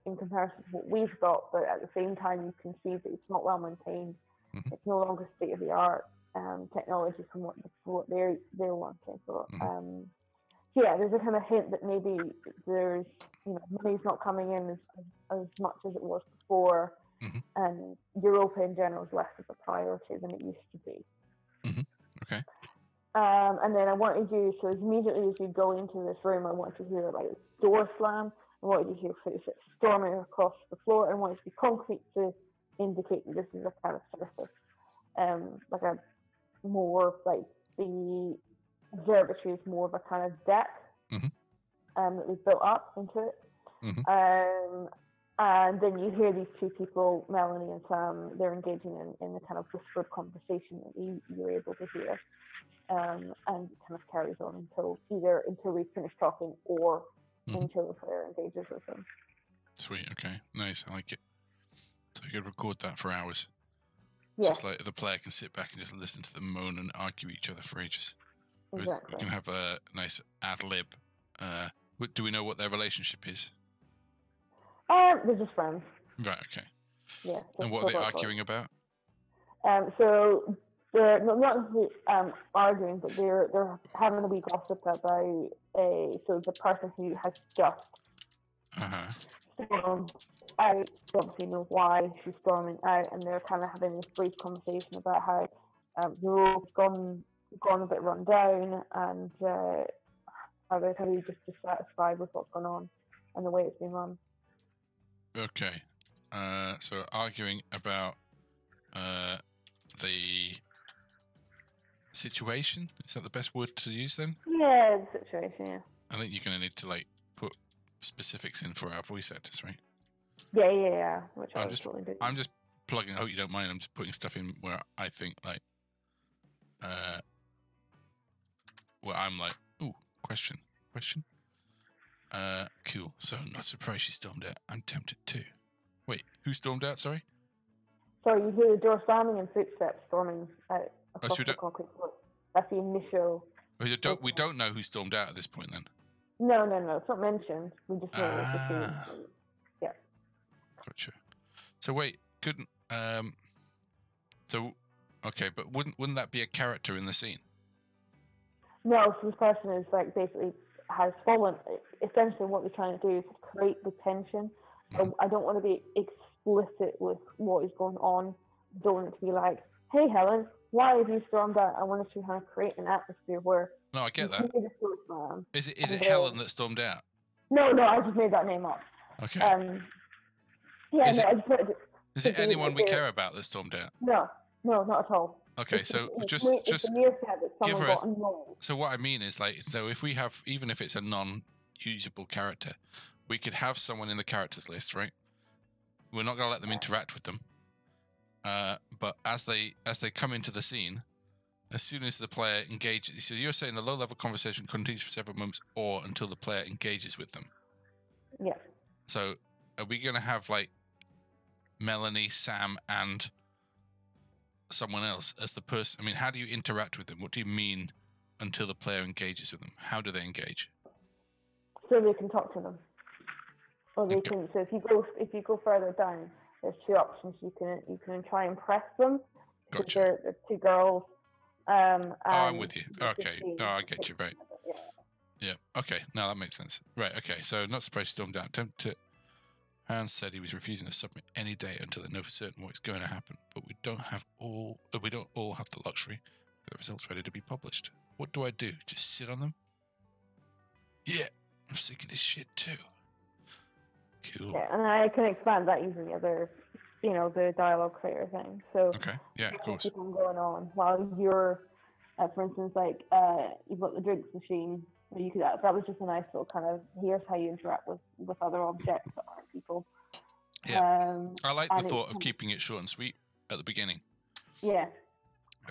Speaker 2: in comparison to what we've got, but at the same time you can see that it's not well maintained.
Speaker 1: Mhm.
Speaker 2: It's no longer state of the art um, technology from what from what they're they're wanting. So
Speaker 1: Mhm.
Speaker 2: um, yeah, there's a kind of hint that maybe there's you know money's not coming in as as, much as it was before
Speaker 1: Mhm.
Speaker 2: and Europa in general is less of a priority than it used to be.
Speaker 1: Mhm. Okay.
Speaker 2: Um, and then I wanted you, so immediately as you go into this room, I want to hear like a door slam. I wanted you to hear footsteps storming across the floor, and wanted it to be concrete to indicate that this is a kind of surface, um, like a more like the observatory is more of a kind of deck
Speaker 1: Mhm.
Speaker 2: um, that we've built up into it.
Speaker 1: Mhm.
Speaker 2: Um, and then you hear these two people, Melanie and Sam, they're engaging in, in the kind of whispered conversation that you, you're able to hear. Um, and it kind of carries on until either until we finish talking or
Speaker 1: Mhm.
Speaker 2: until the player engages with them.
Speaker 1: Sweet. Okay. Nice. I like it. So you could record that for hours.
Speaker 2: Yeah,
Speaker 1: Just like the player can sit back and just listen to them moan and argue each other for ages.
Speaker 2: Exactly.
Speaker 1: We can have a nice ad lib. Uh, do we know what their relationship is?
Speaker 2: Um, they're just friends.
Speaker 1: Right. Okay.
Speaker 2: Yeah.
Speaker 1: And what are they arguing about?
Speaker 2: Um, so they're not not um, arguing, but they're they're having a wee gossip about a so the person who has just
Speaker 1: Uh huh.
Speaker 2: stormed out. They obviously know why she's storming out, and they're kind of having this brief conversation about how um, the road's gone gone a bit run down, and uh, how they're kind of just dissatisfied with what's going on and the way it's been run.
Speaker 1: Okay. Uh, so arguing about uh, the situation is that the best word to use then?
Speaker 2: Yeah, the situation. Yeah.
Speaker 1: I think you're going to need to like put specifics in for our voice actors, right?
Speaker 2: Yeah, yeah, yeah. Which I
Speaker 1: I'm just-. I'm just plugging. I hope you don't mind. I'm just putting stuff in where I think like, uh, where I'm like, ooh, question, question. Uh, cool. So I'm not surprised she stormed out. I'm tempted too. Wait, who stormed out? Sorry.
Speaker 2: Sorry, you hear the door slamming and footsteps storming out
Speaker 1: Oh, so
Speaker 2: across the concrete floor. That's the initial.
Speaker 1: We don't. We don't know who stormed out at this point. Then.
Speaker 2: No, no, no. It's not mentioned. We just know it's
Speaker 1: Ah.
Speaker 2: scene.
Speaker 1: Gotcha. So wait, couldn't um. So, okay, but wouldn't wouldn't that be a character in the scene?
Speaker 2: No, so this person is like basically has fallen. Essentially, what they're trying to do is create the tension. I, don't want to be explicit with what is going on. Don't want it to be like, "Hey, Helen, why have you stormed out?" I want to kind of create an atmosphere where
Speaker 1: No, I get that.
Speaker 2: hear the door slam.
Speaker 1: Is it is it Helen that stormed out?
Speaker 2: No, no, I just made that name up.
Speaker 1: Okay.
Speaker 2: Um, yeah,
Speaker 1: Is
Speaker 2: no,
Speaker 1: it-
Speaker 2: I just
Speaker 1: Is it
Speaker 2: is it-
Speaker 1: anyone we care about that stormed out?
Speaker 2: no, no, not at all.
Speaker 1: Okay,
Speaker 2: It's
Speaker 1: so
Speaker 2: it's
Speaker 1: just
Speaker 2: it's
Speaker 1: just
Speaker 2: the mere fact that
Speaker 1: give her a- so what I mean is like so if we have even if it's a non-usable character, we could have someone in the characters list, right? We're not going to let them interact with them. Uh, but as they as they come into the scene, as soon as the player engages, so you're saying the low-level conversation continues for several moments or until the player engages with them.
Speaker 2: Yeah.
Speaker 1: So are we going to have like Melanie, Sam, and someone else as the person? I mean, how do you interact with them? What do you mean until the player engages with them? How do they engage?
Speaker 2: so they can talk to them. Or they
Speaker 1: Okay.
Speaker 2: can. So if you go if you go further down, there's two options. You can you can try and press them.
Speaker 1: Gotcha.
Speaker 2: They're, they're two girls. Um,
Speaker 1: Oh, I'm with you.
Speaker 2: can
Speaker 1: Okay. No, I get you. Right.
Speaker 2: Yeah.
Speaker 1: Yeah. Okay. Now that makes sense. Right. Okay. So not surprised she stormed out. Attempt to. Hans said he was refusing to submit any data until they know for certain what's going to happen. But we don't have all. uh, We don't all have the luxury. of The results ready to be published. What do I do? Just sit on them? Yeah. I'm sick of this shit too. Cool.
Speaker 2: Yeah, and I can expand that using the other, you know, the dialogue creator thing. So
Speaker 1: Okay. Yeah. Of course.
Speaker 2: keep on going on while you're, uh, for instance, like uh, you've got the drinks machine. Where you could that, that was just a nice little kind of here's how you interact with with other objects that aren't people. Um,
Speaker 1: I like the thought of keeping it short and sweet at the beginning.
Speaker 2: yeah,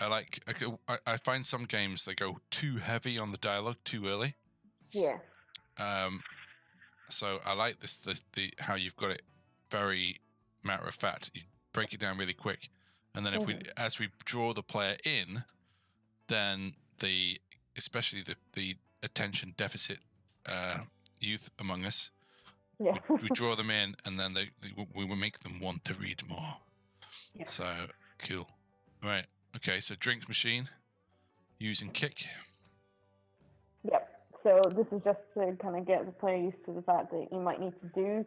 Speaker 1: I like. I I, I find some games they go too heavy on the dialogue too early.
Speaker 2: yeah,
Speaker 1: Um, so I like this the, the how you've got it very matter of fact. You break it down really quick, and then if we
Speaker 2: Mhm.
Speaker 1: as we draw the player in, then the especially the the attention deficit uh, youth among us,
Speaker 2: yeah.
Speaker 1: we, we draw them in, and then they, they we will make them want to read more.
Speaker 2: Yeah.
Speaker 1: So cool, right? Okay, so drinks machine using kick.
Speaker 2: Yep. So this is just to kind of get the player used to the fact that you might need to do,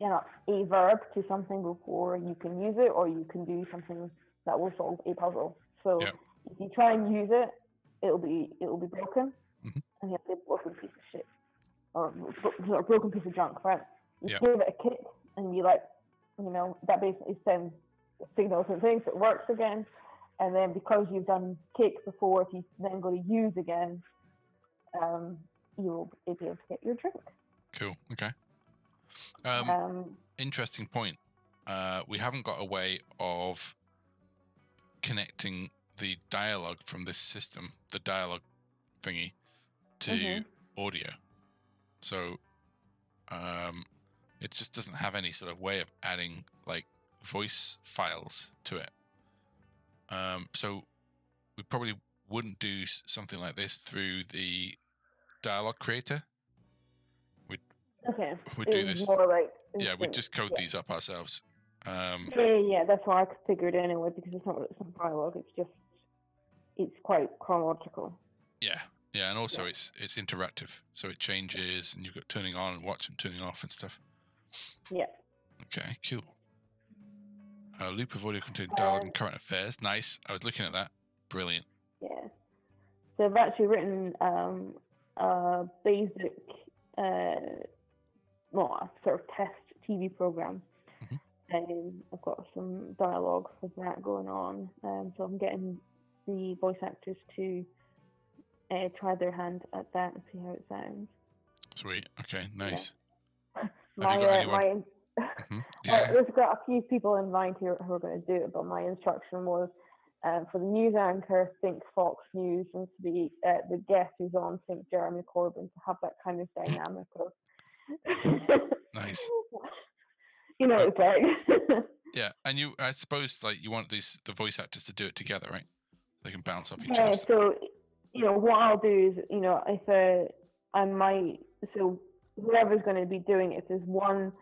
Speaker 2: you know, a verb to something before you can use it, or you can do something that will solve a puzzle. So
Speaker 1: Yep.
Speaker 2: if you try and use it, it'll be it'll be broken. And you have a broken piece of shit, or a broken piece of junk, right? You
Speaker 1: Yep.
Speaker 2: give it a kick, and you like, you know, that basically sends signals and things. It works again. And then because you've done kick before, if you then go to use again, um, you'll be able to get your drink.
Speaker 1: Cool. Okay. Um,
Speaker 2: Um,
Speaker 1: interesting point. Uh, we haven't got a way of connecting the dialogue from this system, the dialogue thingy, to
Speaker 2: Mhm.
Speaker 1: audio. So um, it just doesn't have any sort of way of adding like voice files to it. Um, so we probably wouldn't do something like this through the dialogue creator.
Speaker 2: We okay.
Speaker 1: We'd do
Speaker 2: It's
Speaker 1: this.
Speaker 2: more like
Speaker 1: Yeah, we
Speaker 2: instant.
Speaker 1: just code
Speaker 2: yeah.
Speaker 1: these up ourselves. Um,
Speaker 2: Yeah, yeah, yeah, that's why I figured anyway because it's not it's not dialogue. It's just it's quite chronological.
Speaker 1: Yeah, yeah, and also
Speaker 2: Yeah.
Speaker 1: it's it's interactive, so it changes, and you've got turning on and watch and turning off and stuff.
Speaker 2: Yeah.
Speaker 1: Okay, cool. A loop of audio containing dialogue
Speaker 2: Um,
Speaker 1: and current affairs. Nice. I was looking at that. Brilliant.
Speaker 2: Yeah. So I've actually written um, a basic, uh, well, a sort of test TV program.
Speaker 1: Mhm.
Speaker 2: Um, I've got some dialogue for that going on. Um, so I'm getting the voice actors to uh, try their hand at that and see how it sounds.
Speaker 1: Sweet. Okay. Nice.
Speaker 2: My,
Speaker 1: got
Speaker 2: uh, my
Speaker 1: Mhm.
Speaker 2: Uh, there's got a few people in mind who, who are going to do it, but my instruction was um, for the news anchor, think Fox News, and to the uh, the guest who's on, think Jeremy Corbyn, to have that kind of dynamic of.
Speaker 1: Nice.
Speaker 2: you know,
Speaker 1: Uh,
Speaker 2: it's like.
Speaker 1: Yeah, and you, I suppose, like you want these the voice actors to do it together, right? They can bounce off each other.
Speaker 2: yeah, so you know what I'll do is you know if uh, I might so whoever's going to be doing it, if there's one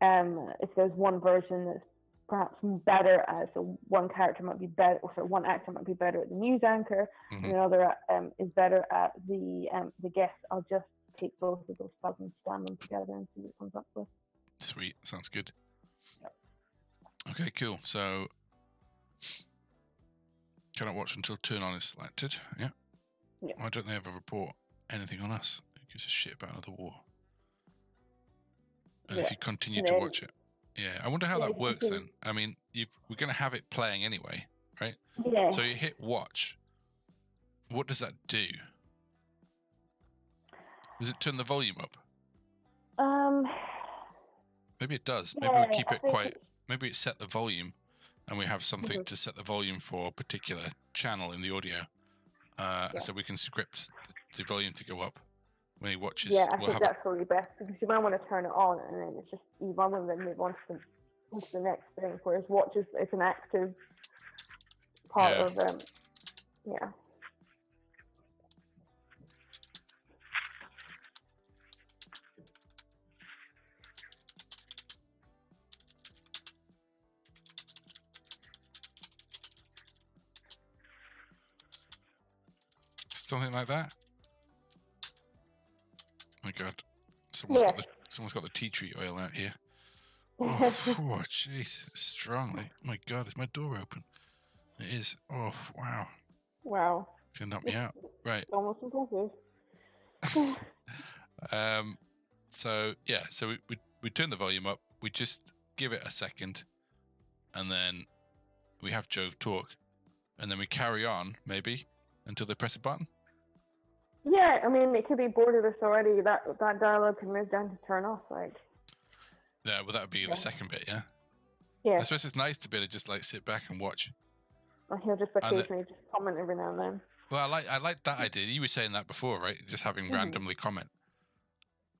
Speaker 2: um if there's one version that's perhaps better at so one character might be better or sorry, one actor might be better at the news anchor
Speaker 1: Mhm.
Speaker 2: and another um, is better at the um the guest I'll just take both of those stuff and stand them together and see what comes up with
Speaker 1: Sweet, sounds good.
Speaker 2: Yep.
Speaker 1: Okay, cool. So, cannot watch until turn on is selected. Yeah.
Speaker 2: Yeah.
Speaker 1: Why don't they ever report anything on us? Who gives a shit about another war? And if you continue
Speaker 2: And
Speaker 1: to
Speaker 2: then-
Speaker 1: watch it, yeah, I wonder how
Speaker 2: Yeah,
Speaker 1: that works. Then, I mean, you've, we're going to have it playing anyway. Right?
Speaker 2: Yeah
Speaker 1: So you hit watch. What does that do? Does it turn the volume up?
Speaker 2: um
Speaker 1: Maybe it does. Maybe
Speaker 2: yeah,
Speaker 1: we keep
Speaker 2: I
Speaker 1: it quite. Maybe it set the volume, and we have something
Speaker 2: Mhm.
Speaker 1: to set the volume for a particular channel in the audio, uh,
Speaker 2: Yeah.
Speaker 1: so we can script the, volume to go up when he watches.
Speaker 2: Yeah, I
Speaker 1: we'll
Speaker 2: think that's probably best because you might want to turn it on and then it's just you run and then move on to the, on to the next thing. Whereas watch is it's an active part
Speaker 1: Yeah.
Speaker 2: of um yeah.
Speaker 1: Something like that. Oh my God, someone's got the someone's got the tea tree oil out here. Oh, phew, jeez, it's strong. My God, is my door open? It is. Oh, wow,
Speaker 2: wow.
Speaker 1: it's gonna knock me out. Right.
Speaker 2: It's almost impressive.
Speaker 1: Um, so yeah, so we, we we turn the volume up. We just give it a second, and then we have Jove talk, and then we carry on maybe until they press a button.
Speaker 2: Yeah, I mean it could be bored of this already. That that dialogue can move down to turn off, like
Speaker 1: Yeah, well, that would be
Speaker 2: Yeah.
Speaker 1: the second bit. Yeah,
Speaker 2: yeah.
Speaker 1: I suppose it's nice to be able to just like sit back and watch.
Speaker 2: Or he'll just
Speaker 1: And the-
Speaker 2: occasionally just comment every now and then.
Speaker 1: Well, I like I like that idea. You were saying that before, right? Just having
Speaker 2: Mhm.
Speaker 1: randomly comment,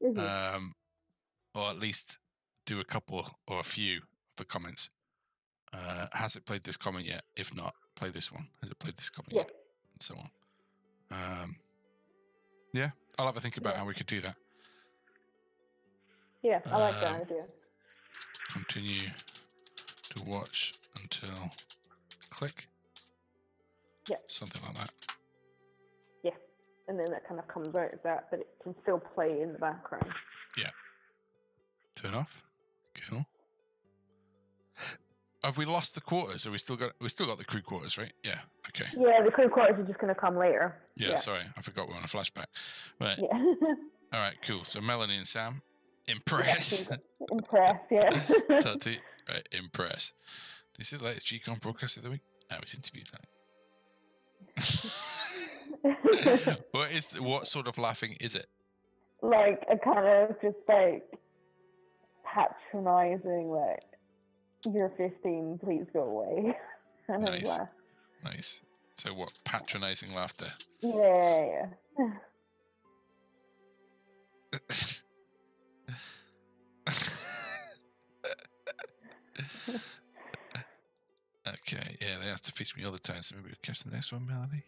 Speaker 2: Mhm.
Speaker 1: um, or at least do a couple or a few of the comments. Uh, has it played this comment yet? If not, play this one. Has it played this comment
Speaker 2: Yeah.
Speaker 1: yet? And so on. Um, yeah, I'll have a think about
Speaker 2: Yeah.
Speaker 1: how we could do that.
Speaker 2: yeah, I like
Speaker 1: um,
Speaker 2: that idea.
Speaker 1: Continue to watch until click.
Speaker 2: Yeah.
Speaker 1: Something like that.
Speaker 2: Yeah, and then that kind of comes out of that, but it can still play in the background. Yeah.
Speaker 1: Turn off. Have we lost the quarters? Are we still got we still got the crew quarters, right? Yeah. Okay.
Speaker 2: Yeah, the crew quarters are just going to come later.
Speaker 1: Yeah,
Speaker 2: Yeah.
Speaker 1: sorry. I forgot we're on a flashback. Right.
Speaker 2: Yeah.
Speaker 1: All right, cool. So Melanie and Sam. Impress.
Speaker 2: Impressed, yeah.
Speaker 1: Tutty. Right, impress. Did you see the latest GCOM broadcast of the week? Oh, I was interviewed that. what is what sort of laughing is it?
Speaker 2: like a kind of just like patronizing, like, you're 15, please go away. and
Speaker 1: Nice. Nice. So what patronizing laughter?
Speaker 2: Yeah, yeah.
Speaker 1: okay, yeah, they have to feature me all the time, so maybe we'll catch the next one, Melanie.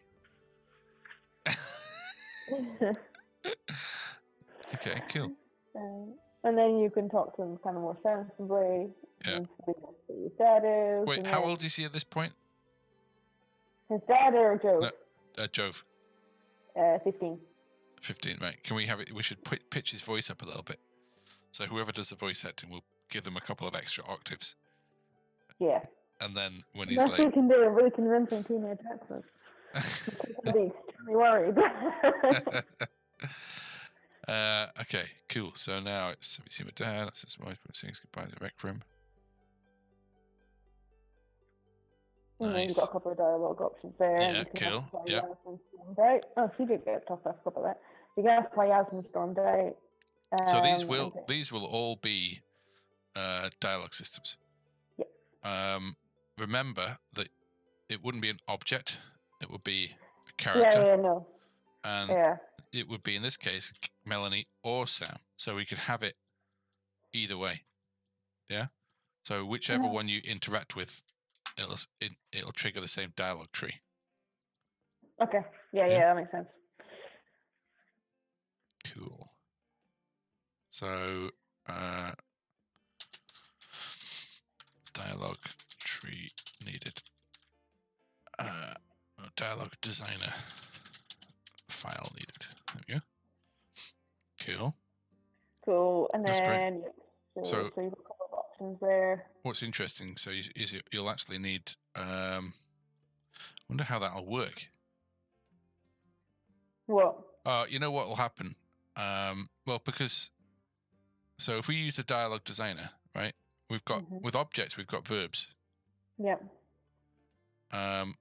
Speaker 1: okay, cool.
Speaker 2: Um, and then you can talk to them kind of more sensibly.
Speaker 1: Yeah.
Speaker 2: and see what His dad is.
Speaker 1: Wait, how old is he at this point?
Speaker 2: His dad or Joe?
Speaker 1: No. Uh, Jove,
Speaker 2: Uh, 15.
Speaker 1: 15, right. Can we have it? We should put, pitch his voice up a little bit. So whoever does the voice acting will give them a couple of extra octaves.
Speaker 2: Yeah.
Speaker 1: And then when he's
Speaker 2: That's what you
Speaker 1: like,
Speaker 2: can do. A really convincing teenage accent. Be extremely worried.
Speaker 1: uh, okay, cool. So now it's have you seen my dad? That's his wife saying goodbye to the rec room.
Speaker 2: And then you've got a couple of dialogue options there.
Speaker 1: Yeah, cool, yeah.
Speaker 2: Oh, she did get tough off a couple of that. You can ask why Yasmin stormed out.
Speaker 1: So these
Speaker 2: Um,
Speaker 1: will
Speaker 2: okay.
Speaker 1: these will all be uh, dialogue systems.
Speaker 2: Yep.
Speaker 1: Um, remember that it wouldn't be an object; it would be a character.
Speaker 2: Yeah, yeah, no,
Speaker 1: and
Speaker 2: yeah,
Speaker 1: it would be in this case Melanie or Sam. So we could have it either way. Yeah. So whichever
Speaker 2: Yeah.
Speaker 1: one you interact with, it'll s- it, it'll trigger the same dialogue tree.
Speaker 2: okay, yeah,
Speaker 1: Yeah.
Speaker 2: yeah, that makes sense.
Speaker 1: Cool. So, uh, dialogue tree needed. Uh, dialogue designer file needed. There we go. Cool.
Speaker 2: Cool, and
Speaker 1: That's great.
Speaker 2: then yeah, so,
Speaker 1: So-
Speaker 2: you've got a couple of options there.
Speaker 1: What's interesting, so is, is it, you'll actually need. Um, wonder how that'll work.
Speaker 2: What?
Speaker 1: Uh, you know what will happen? Um, well, because so if we use the dialogue designer, right? We've got
Speaker 2: Mhm.
Speaker 1: with objects, we've got verbs.
Speaker 2: Yeah.
Speaker 1: Um,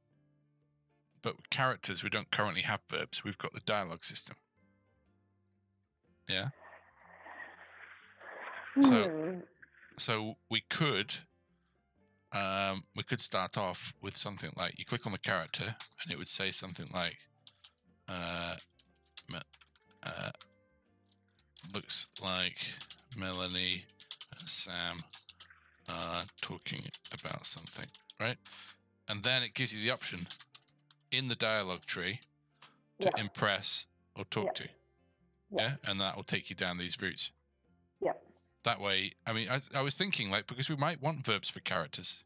Speaker 1: but characters, we don't currently have verbs. We've got the dialogue system. Yeah. So-
Speaker 2: Hmm.
Speaker 1: So we could, um, we could start off with something like you click on the character and it would say something like, uh, uh, looks like Melanie and Sam are talking about something, right? And then it gives you the option in the dialogue tree to
Speaker 2: Yeah.
Speaker 1: impress or talk
Speaker 2: Yeah.
Speaker 1: to.
Speaker 2: Yeah.
Speaker 1: Yeah. And that will take you down these routes.
Speaker 2: Yeah.
Speaker 1: That way, I mean, I, I was thinking like, because we might want verbs for characters.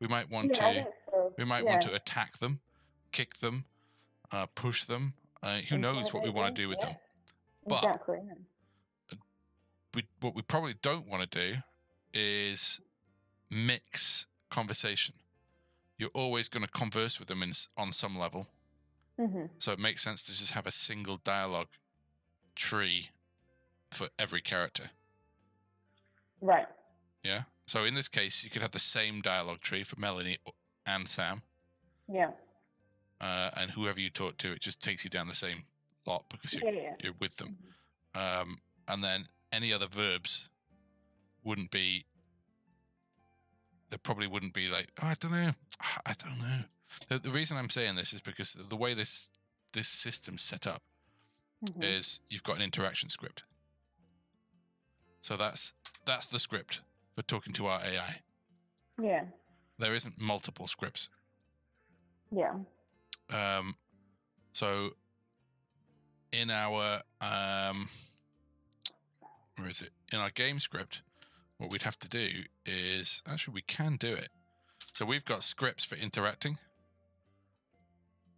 Speaker 1: We might want to,
Speaker 2: so.
Speaker 1: we might want to attack them, kick them, uh, push them. Uh, who knows what we want to do with them? But-
Speaker 2: Exactly.
Speaker 1: we, what we probably don't want to do is mix conversation. You're always going to converse with them in, on some level.
Speaker 2: Mhm.
Speaker 1: So it makes sense to just have a single dialogue tree for every character.
Speaker 2: Right.
Speaker 1: Yeah. So in this case, you could have the same dialogue tree for Melanie and Sam,
Speaker 2: Yeah.
Speaker 1: uh, and whoever you talk to, it just takes you down the same lot because you're,
Speaker 2: Yeah. yeah.
Speaker 1: you're with them. Um, and then any other verbs wouldn't be. There probably wouldn't be like oh, I don't know, I don't know. The, the reason I'm saying this is because the way this this system's set up
Speaker 2: Mhm.
Speaker 1: is you've got an interaction script. So that's that's the script for talking to our AI.
Speaker 2: Yeah.
Speaker 1: There isn't multiple scripts.
Speaker 2: Yeah.
Speaker 1: Um, so in our um, where is it? In our game script, what we'd have to do is actually we can do it. So we've got scripts for interacting.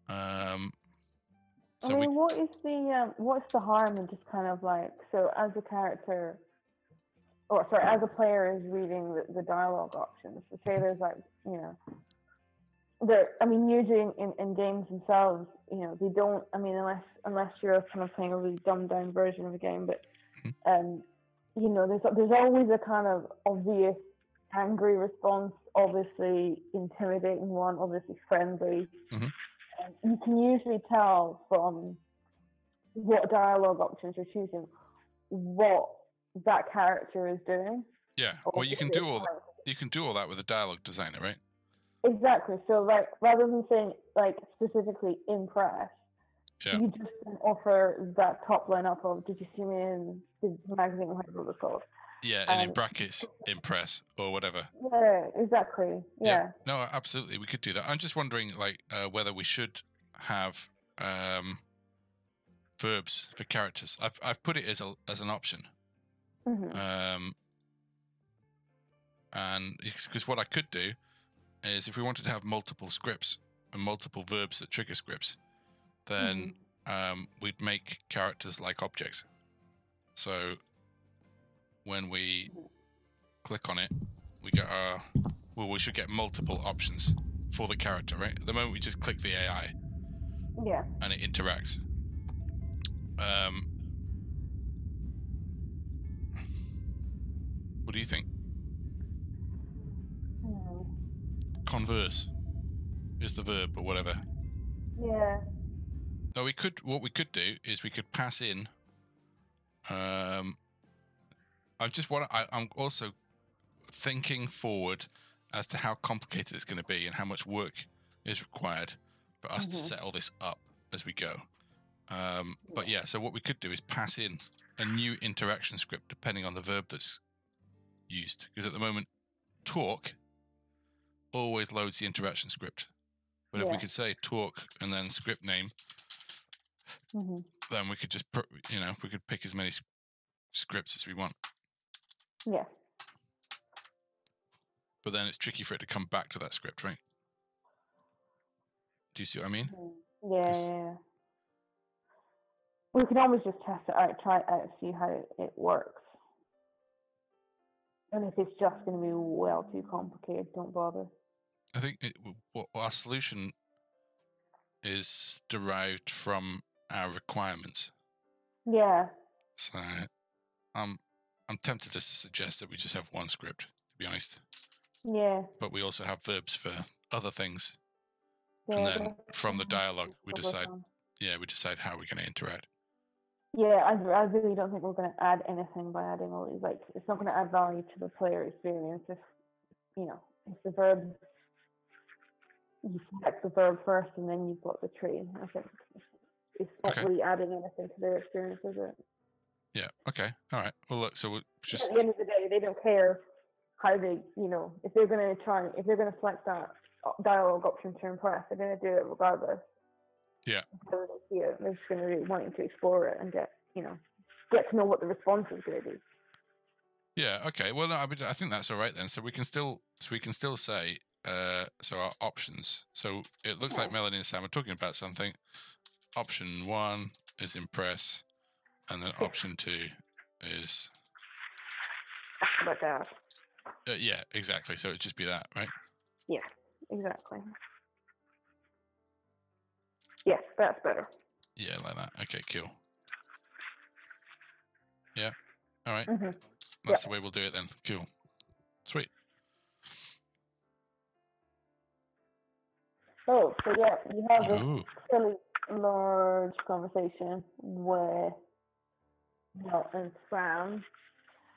Speaker 1: Um, so
Speaker 2: I
Speaker 1: we
Speaker 2: mean, what is the um, what's the harm in just kind of like so as a character, or sorry, as a player is reading the, the dialogue options. So say there's like you know, there. I mean, usually in, in, in games themselves, you know, they don't. I mean, unless unless you're kind of playing a really dumbed down version of a game, but
Speaker 1: Mhm.
Speaker 2: um, you know, there's there's always a kind of obvious angry response, obviously intimidating one, obviously friendly.
Speaker 1: Mhm.
Speaker 2: And you can usually tell from what dialogue options you're choosing what that character is doing.
Speaker 1: yeah. Well, you can do all that. You can do all that with a dialogue designer, right?
Speaker 2: Exactly. So, like, rather than saying like specifically impress,
Speaker 1: Yeah.
Speaker 2: you just then offer that top line up of "Did you see me in the magazine?" Whatever it was called.
Speaker 1: Yeah, and in
Speaker 2: Um,
Speaker 1: brackets, impress or whatever.
Speaker 2: Yeah, exactly. Yeah.
Speaker 1: No, absolutely, we could do that. I'm just wondering, like, uh, whether we should have um, verbs for characters. I've I've put it as a as an option,
Speaker 2: hmm
Speaker 1: um, and because what I could do is if we wanted to have multiple scripts and multiple verbs that trigger scripts, then um, we'd make characters like objects. So when we click on it, we get our well, we should get multiple options for the character, right? At the moment, we just click the AI
Speaker 2: yeah.
Speaker 1: and it interacts. Um, what do you think?
Speaker 2: Hmm.
Speaker 1: Converse is the verb or whatever.
Speaker 2: Yeah.
Speaker 1: No, we could. What we could do is we could pass in um, I just want. I, I'm also thinking forward as to how complicated it's going to be and how much work is required for us to
Speaker 2: Mhm.
Speaker 1: set all this up as we go. Um, but yeah, so what we could do is pass in a new interaction script depending on the verb that's used. Because at the moment, talk always loads the interaction script. But if we could say talk and then script name,
Speaker 2: hmm
Speaker 1: then we could just, put, you know, we could pick as many scripts as we want.
Speaker 2: Yeah.
Speaker 1: But then it's tricky for it to come back to that script, right? Do you see what I mean?
Speaker 2: Mm. Yeah, yeah. We can always just test it out, try it out, see how it works. And if it's just going to be well too complicated, don't bother.
Speaker 1: I think it, what our solution is derived from our requirements.
Speaker 2: Yeah,
Speaker 1: So I'm I'm tempted to suggest that we just have one script, to be honest.
Speaker 2: yeah.
Speaker 1: But we also have verbs for other things.
Speaker 2: yeah
Speaker 1: and then from the dialogue, we decide. Yeah, we decide how we're going to interact.
Speaker 2: Yeah, I, I really don't think we're going to add anything by adding all these. Like, it's not going to add value to the player experience if, you know, if the verb, you select the verb first and then you've got the tree. I think it's not
Speaker 1: Okay.
Speaker 2: really adding anything to their experience, is it?
Speaker 1: Yeah. Okay. All right. Well, look. So we'll just
Speaker 2: At the end of the day, they don't care how they, you know, if they're going to try, if they're going to select that dialogue option to impress, they're going to do it regardless.
Speaker 1: Yeah.
Speaker 2: Whether they see it, they're just going to be wanting to explore it and get, you know, get to know what the response is going to be.
Speaker 1: Yeah. Okay. Well, no, I, I think that's all right then. So we can still, so we can still say, uh, so our options. So it looks like Melanie and Sam are talking about something. Option one is impress, and then option two is,
Speaker 2: About that.
Speaker 1: uh, yeah, exactly. So it'd just be that, right?
Speaker 2: Yeah, exactly. Yes, that's better.
Speaker 1: Yeah, like that. Okay, cool. Yeah. All right.
Speaker 2: hmm
Speaker 1: That's the way we'll do it then. Cool. Sweet.
Speaker 2: Oh, so yeah, you have this
Speaker 1: Ooh.
Speaker 2: Large conversation where and Sam.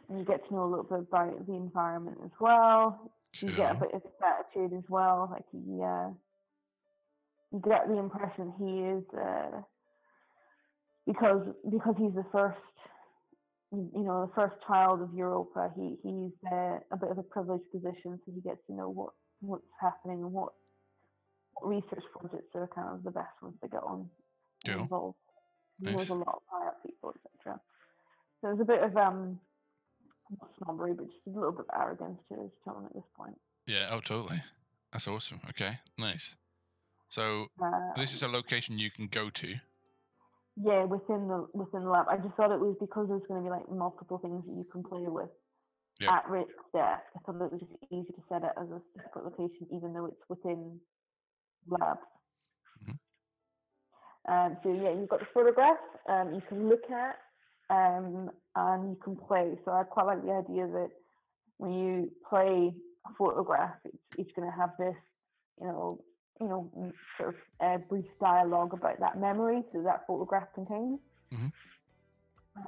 Speaker 2: And you get to know a little bit about the environment as well. You get a bit of his attitude as well. Like he, uh, you get the impression he is uh, because because he's the first, you you know, the first child of Europa. He he's uh, a bit of a privileged position, so he gets to know what what's happening and what research projects are kind of the best ones to get on
Speaker 1: Cool.
Speaker 2: involved.
Speaker 1: Nice.
Speaker 2: a lot of high up people, etc. So there's a bit of um not snobbery, but just a little bit of arrogance to his tone at this point.
Speaker 1: Yeah. Oh, totally. That's awesome. Okay. Nice. So
Speaker 2: Uh,
Speaker 1: this is a location you can go to.
Speaker 2: yeah, within the within the lab. I just thought it was because there's going to be like multiple things that you can play with
Speaker 1: Yeah.
Speaker 2: at Rick's desk. I thought it was just easy to set it as a separate location, even though it's within labs.
Speaker 1: Mhm.
Speaker 2: Um, so yeah, you've got the photograph um, you can look at um, and you can play. So I quite like the idea that when you play a photograph, it's, it's going to have this, you know, you know, sort of uh, brief dialogue about that memory that that photograph contains.
Speaker 1: Mhm.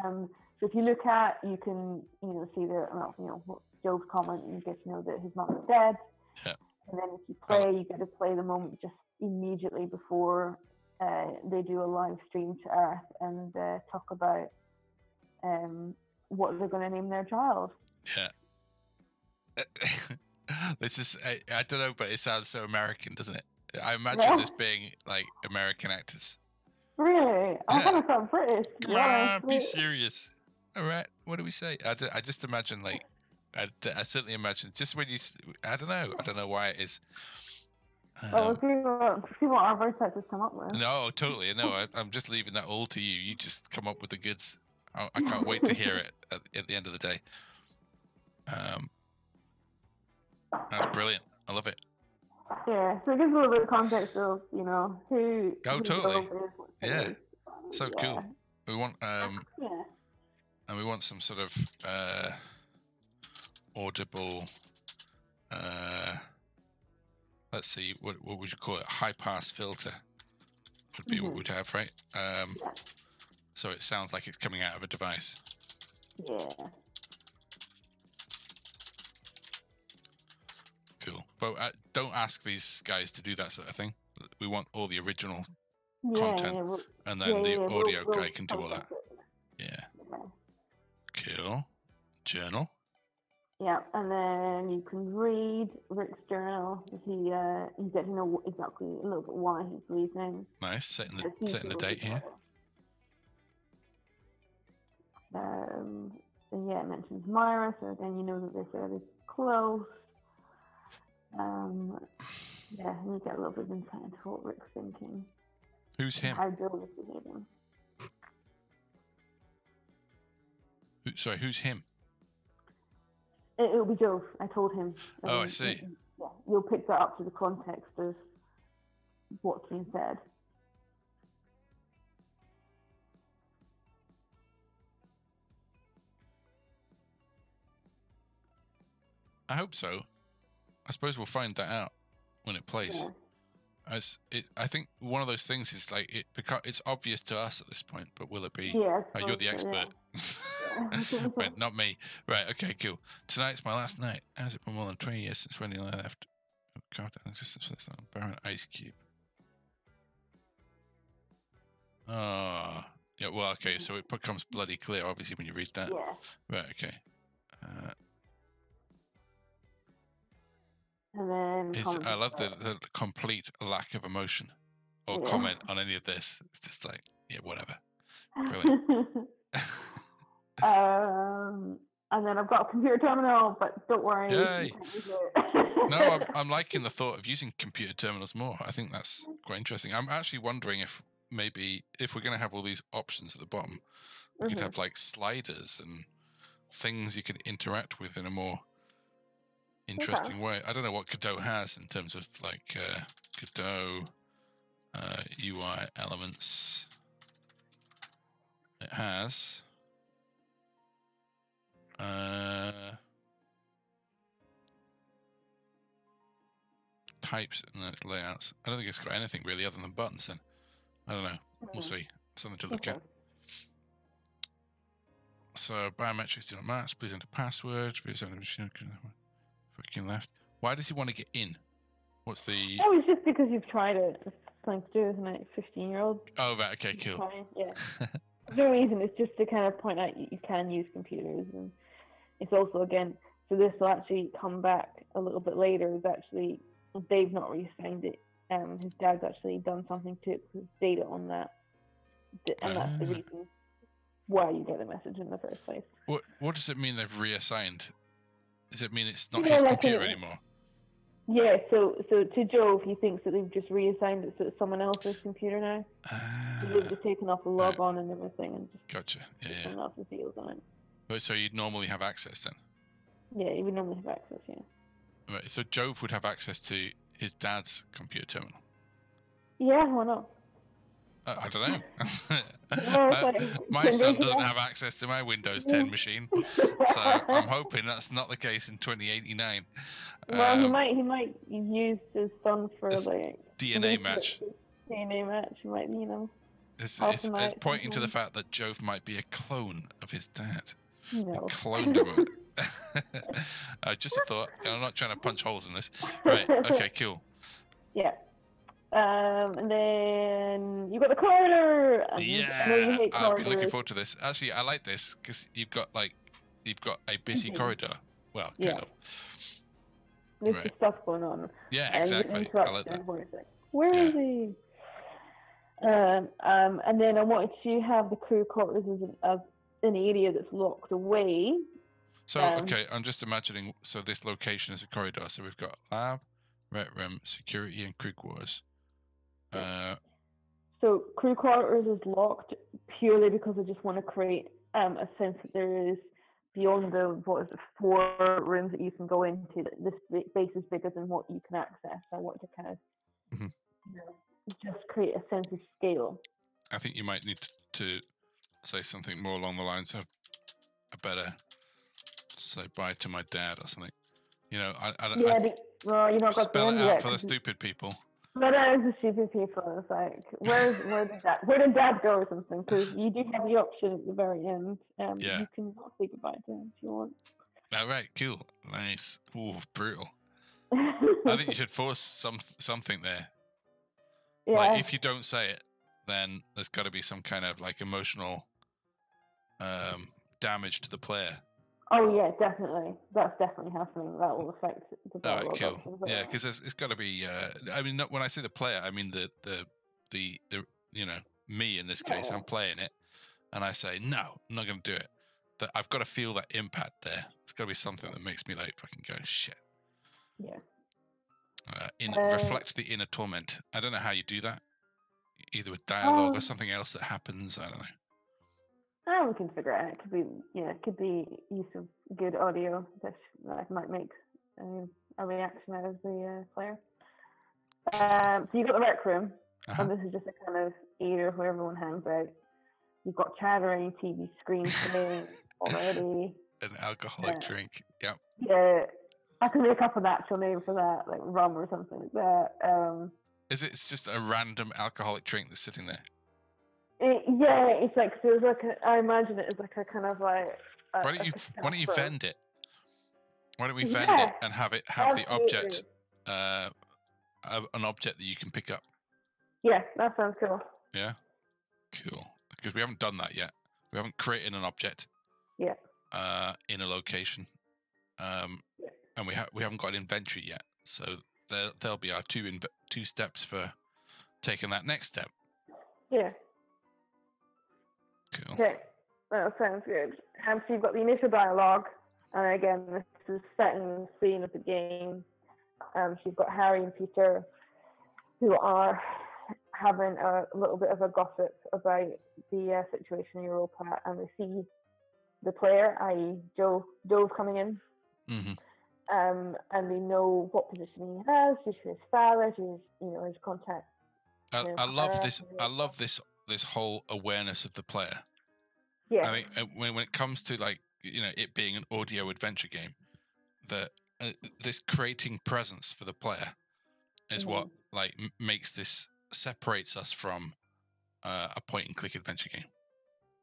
Speaker 2: Um, so if you look at, you can, you know, see the, you know, Joe's comment, and you get to know that his mum is dead.
Speaker 1: Yeah.
Speaker 2: And then if you play, you get to play the moment just immediately before uh, they do a live stream to Earth and uh, talk about um, what they're going to name their child.
Speaker 1: Yeah. this is I, I don't know, but it sounds so American, doesn't it? I imagine
Speaker 2: Yeah.
Speaker 1: this being like American actors.
Speaker 2: Really? I
Speaker 1: Yeah.
Speaker 2: kind of felt British.
Speaker 1: Come
Speaker 2: be
Speaker 1: on, be serious. All right, what do we say? I, d- I just imagine like I, I certainly imagine just when you I don't know I don't know why it is.
Speaker 2: Well,
Speaker 1: Um,
Speaker 2: we'll see what, see what our voice actors come up with.
Speaker 1: no, totally. No, I, I'm just leaving that all to you. You just come up with the goods. I, I can't wait to hear it at, at the end of the day. Um, that's brilliant. I love it.
Speaker 2: Yeah, so it gives a little bit of context of, you know, who.
Speaker 1: Oh,
Speaker 2: who
Speaker 1: totally.
Speaker 2: Joe is, what
Speaker 1: Yeah.
Speaker 2: is.
Speaker 1: So cool. We want um,
Speaker 2: Yeah.
Speaker 1: and we want some sort of uh, audible. Uh, let's see, what what would you call it? High pass filter would be mm-hmm.
Speaker 2: what
Speaker 1: we'd have, right? Um,
Speaker 2: yeah.
Speaker 1: So it sounds like it's coming out of a device.
Speaker 2: Yeah. Cool.
Speaker 1: But uh, don't ask these guys to do that sort of thing. We want all the original
Speaker 2: yeah,
Speaker 1: content,
Speaker 2: yeah, we'll,
Speaker 1: and then the audio
Speaker 2: we'll,
Speaker 1: guy we'll, can do all that. Yeah. Cool. Journal.
Speaker 2: Yeah, and then you can read Rick's journal. He uh, you get to know exactly a little bit why he's leaving.
Speaker 1: Nice. Setting the setting the date here.
Speaker 2: Um, and yeah, it mentions Myra, so again you know that they're fairly close. Um, yeah, and you get a little bit of insight into what Rick's thinking,
Speaker 1: Who's him?
Speaker 2: how Joel is behaving.
Speaker 1: Who, sorry, who's him?
Speaker 2: It, it'll be Joe. I told him.
Speaker 1: Oh, I
Speaker 2: Um,
Speaker 1: see.
Speaker 2: Yeah, you'll pick that up to the context of what's been said.
Speaker 1: I hope so. I suppose we'll find that out when it plays.
Speaker 2: Yeah.
Speaker 1: As it, I think one of those things is like it it's obvious to us at this point, but will it be?
Speaker 2: Yeah,
Speaker 1: Oh, you're the
Speaker 2: suppose so,
Speaker 1: expert.
Speaker 2: yeah.
Speaker 1: right, not me. Right, okay, cool. Tonight's my last night. Has it been more than 20 years since when I left? Oh, God, existence for this little barren Ice Cube. Ah, yeah, well, okay, so it becomes bloody clear, obviously, when you read that.
Speaker 2: Yeah.
Speaker 1: Right, okay. Uh,
Speaker 2: And then
Speaker 1: it's, I love the, the complete lack of emotion or
Speaker 2: Yeah.
Speaker 1: comment on any of this. It's just like, yeah, whatever. brilliant.
Speaker 2: um, and then I've got a computer terminal, but don't worry.
Speaker 1: Yay.
Speaker 2: can't use it.
Speaker 1: no, I'm, I'm liking the thought of using computer terminals more. I think that's quite interesting. I'm actually wondering if maybe if we're going to have all these options at the bottom, we could
Speaker 2: Mhm.
Speaker 1: have like sliders and things you can interact with in a more interesting way. I don't know what Godot has in terms of like uh, Godot uh, UI elements. It has. Uh, types and then its layouts. I don't think it's got anything really other than buttons. Then I don't know. We'll
Speaker 2: Mhm.
Speaker 1: see. Something to look
Speaker 2: Okay.
Speaker 1: at. So biometrics do not match. Please enter password. Reset the machine. Fucking left. Why does he want to get in? What's the?
Speaker 2: Oh, it's just because you've tried it. It's something to do with a 15 year old.
Speaker 1: Oh, right. Okay, cool.
Speaker 2: Yeah. No reason. It's just to kind of point out you, you can use computers, and it's also again. So this will actually come back a little bit later. Is actually they've not reassigned it. Um, his dad's actually done something to it with data on that, and that's the
Speaker 1: Ah.
Speaker 2: reason why you get the message in the first place.
Speaker 1: What What does it mean they've reassigned? Does it mean it's not
Speaker 2: Yeah,
Speaker 1: his
Speaker 2: like
Speaker 1: computer anymore?
Speaker 2: Yeah. So so to Joe, he thinks that they've just reassigned it so it's someone else's computer now. So they've
Speaker 1: Ah,
Speaker 2: just taken off the log on and everything, and just
Speaker 1: gotcha. Yeah, yeah.
Speaker 2: someone else's deals on it.
Speaker 1: But so you'd normally have access then,
Speaker 2: Yeah, you would normally have access. Yeah.
Speaker 1: right? So Jove would have access to his dad's computer terminal.
Speaker 2: Yeah. Why not?
Speaker 1: Uh, I don't know.
Speaker 2: No,
Speaker 1: Uh, my son doesn't have access to my Windows 10 machine, so I'm hoping that's not the case in 2089.
Speaker 2: well, he
Speaker 1: Um,
Speaker 2: might he might use his son for like
Speaker 1: DNA match.
Speaker 2: DNA match. He might you know.
Speaker 1: It's, it's, it's pointing to the fact that Jove might be a clone of his dad.
Speaker 2: Know.
Speaker 1: Cloned him. uh, just a thought. And I'm not trying to punch holes in this. Right. Okay. Cool.
Speaker 2: Yeah. Um, and then you got the corridor.
Speaker 1: Yeah. I've been looking forward to this. Actually, I like this because you've got like you've got a busy
Speaker 2: Mhm.
Speaker 1: corridor. Well, kind
Speaker 2: Yeah.
Speaker 1: of.
Speaker 2: There's
Speaker 1: right.
Speaker 2: stuff going on.
Speaker 1: Yeah.
Speaker 2: and
Speaker 1: Exactly. I like that.
Speaker 2: Where
Speaker 1: Yeah.
Speaker 2: is he? Um, um, and then I wanted to have the crew quarters as as an area that's locked away.
Speaker 1: So
Speaker 2: Um,
Speaker 1: okay, I'm just imagining. So this location is a corridor. So we've got lab, rec room, security, and crew quarters. Uh,
Speaker 2: So crew quarters is locked purely because I just want to create um, a sense that there is beyond the what is it four rooms that you can go into. That this base is bigger than what you can access. I want to kind of
Speaker 1: Mhm.
Speaker 2: you know, just create a sense of scale.
Speaker 1: I think you might need to say something more along the lines of a better say bye to my dad or something. You know, I, I,
Speaker 2: Yeah,
Speaker 1: I
Speaker 2: but, well, you know, got
Speaker 1: spell it out for the stupid people.
Speaker 2: But is the stupid people. It's like, where's where did that where did dad go or something? Because you do have the option at the very end. Um,
Speaker 1: Yeah.
Speaker 2: You can not say goodbye to him if you want.
Speaker 1: All right, cool, nice. Ooh, brutal. I think you should force some something there.
Speaker 2: yeah.
Speaker 1: Like if you don't say it, then there's got to be some kind of like emotional um, damage to the player.
Speaker 2: oh yeah, definitely. That's definitely happening. That will affect the
Speaker 1: All right, cool.
Speaker 2: options
Speaker 1: Yeah, because it's got to be. Uh, I mean, not, when I say the player, I mean the the the the you know me in this case.
Speaker 2: Yeah.
Speaker 1: I'm playing it, and I say no, I'm not going to do it. That I've got to feel that impact there. It's got to be something that makes me like fucking go shit.
Speaker 2: Yeah.
Speaker 1: Uh, in
Speaker 2: Uh,
Speaker 1: reflect the inner torment. I don't know how you do that. Either with dialogue or
Speaker 2: Um,
Speaker 1: something else that happens. I don't know.
Speaker 2: Ah, we can figure it out. It could be, yeah, it could be use of good audio that, that might make um, a reaction out of the uh, player. Um, so you've got the rec room,
Speaker 1: Uh-huh.
Speaker 2: and this is just a kind of area where everyone hangs out. You've got chattering TV screen playing already.
Speaker 1: An alcoholic
Speaker 2: yeah.
Speaker 1: drink. Yep.
Speaker 2: Yeah, I can make up an actual name for that, like rum or something like that. Um,
Speaker 1: Is it it's just a random alcoholic drink that's sitting there?
Speaker 2: It, yeah, it's like it was like a, I imagine it as like a kind of like. A,
Speaker 1: Why don't you why don't you vend it? Why don't we vend
Speaker 2: Yeah,
Speaker 1: it and have it have the object uh, an object that you can pick up?
Speaker 2: Yeah, that sounds cool.
Speaker 1: Yeah, cool. Because we haven't done that yet. We haven't created an object.
Speaker 2: Yeah.
Speaker 1: Uh, in a location, um,
Speaker 2: Yeah.
Speaker 1: and we ha- we haven't got an inventory yet. So there there'll be our two inv- two steps for taking that next step.
Speaker 2: Yeah.
Speaker 1: Cool.
Speaker 2: Okay. That sounds good. Um, so you've got the initial dialogue, and again, this is setting the scene of the game. Um, you've got Harry and Peter, who are having a little bit of a gossip about the uh, situation in Europa, and they see the player, i.e., Joe, Joe's coming in,
Speaker 1: hmm
Speaker 2: um, and they know what position he has due to his father, his, you know, his contact.
Speaker 1: I, I love this. I love this. This whole awareness of the player.
Speaker 2: Yeah.
Speaker 1: I mean, when when it comes to like you know it being an audio adventure game, that uh, this creating presence for the player is what
Speaker 2: Mm-hmm.
Speaker 1: like m- makes this separates us from uh, a point and click adventure game.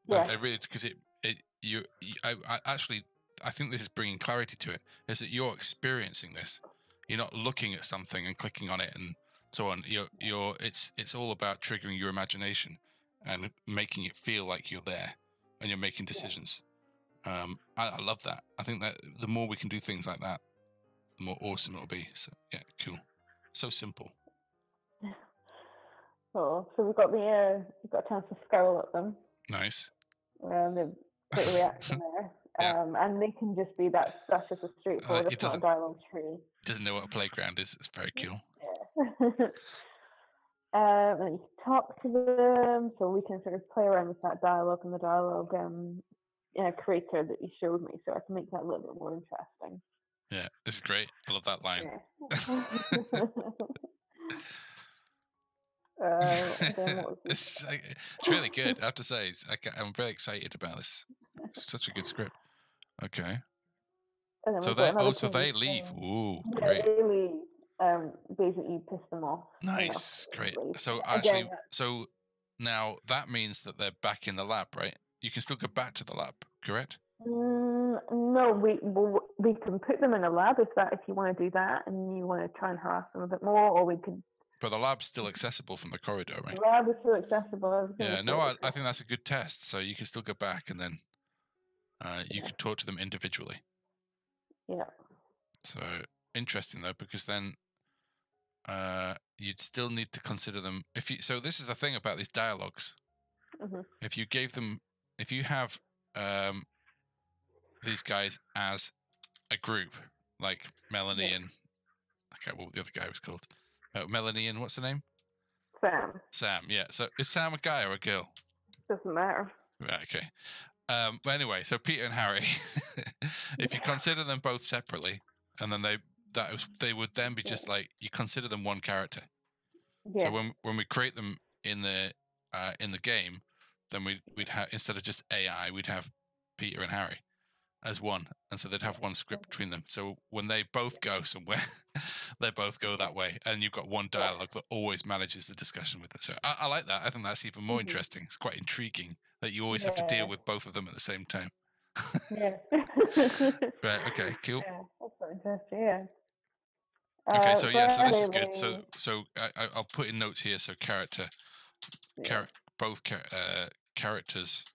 Speaker 2: yeah.
Speaker 1: I, I really because it it you, you I, I actually I think this is bringing clarity to it. Is that you're experiencing this? You're not looking at something and clicking on it and so on. You're you're it's it's all about triggering your imagination and making it feel like you're there and you're making decisions. Um, I, I love that. I think that the more we can do things like that, the more awesome it'll be. So yeah, cool. So simple.
Speaker 2: So, so we've got the uh, we've got a chance to scowl at them.
Speaker 1: Nice.
Speaker 2: Um, the reaction there.
Speaker 1: Yeah.
Speaker 2: Um, and they can just be that that's just a straightforward.
Speaker 1: it
Speaker 2: it's not a
Speaker 1: doesn't-
Speaker 2: dialogue tree.
Speaker 1: Doesn't know what a playground is. It's very cool.
Speaker 2: Yeah. Um, and you can talk to them, so we can sort of play around with that dialogue and the dialogue um, uh, creator that you showed me, so I can make that a little bit more interesting.
Speaker 1: Yeah, it's great. I love that line.
Speaker 2: Yeah. uh, was the-
Speaker 1: it's, it's really good. I have to say, I, I'm very excited about this. It's such a good script. Okay, so they oh, so they leave. Ooh,
Speaker 2: Yeah,
Speaker 1: great,
Speaker 2: they leave. Um, basically, piss them off. you know,
Speaker 1: nice, great.
Speaker 2: basically.
Speaker 1: So actually,
Speaker 2: that-
Speaker 1: so now that means that they're back in the lab, right? You can still go back to the lab, correct?
Speaker 2: Mm, no, we we we can put them in a lab if that if you want to do that and you want to try and harass them a bit more, or we could.
Speaker 1: But the lab's still accessible from the corridor, right?
Speaker 2: The lab is still accessible. everything
Speaker 1: Yeah, no, I, I think that's a good test. So you can still go back and then uh, you
Speaker 2: Yeah.
Speaker 1: could talk to them individually.
Speaker 2: Yeah.
Speaker 1: So interesting though, because then uh, you'd still need to consider them. If you so, this is the thing about these dialogues.
Speaker 2: Mhm.
Speaker 1: If you gave them, if you have um, these guys as a group, like Melanie
Speaker 2: Yeah.
Speaker 1: and okay, what the other guy was called, uh, Melanie and what's the name?
Speaker 2: Sam
Speaker 1: Sam. Yeah. So is Sam a guy or a girl?
Speaker 2: doesn't matter.
Speaker 1: Right, okay. Um, but anyway, so Peter and Harry, if you consider them both separately, and then they that was, they would then be just like you consider them one character.
Speaker 2: Yeah.
Speaker 1: So when when we create them in the uh, in the game, then we we'd have instead of just AI, we'd have Peter and Harry as one, and so they'd have one script between them. So when they both go somewhere, they both go that way, and you've got one dialogue that always manages the discussion with them. So I, I like that. I think that's even more
Speaker 2: Mhm.
Speaker 1: interesting. It's quite intriguing that you always have to deal with both of them at the same time.
Speaker 2: yeah.
Speaker 1: Right. Okay. Cool.
Speaker 2: Yeah, that's quite interesting. Yeah.
Speaker 1: Okay,
Speaker 2: Uh,
Speaker 1: so yeah, so this is good. So so I, I- I'll put in notes here. So character,
Speaker 2: Yeah.
Speaker 1: char- both cha- uh, characters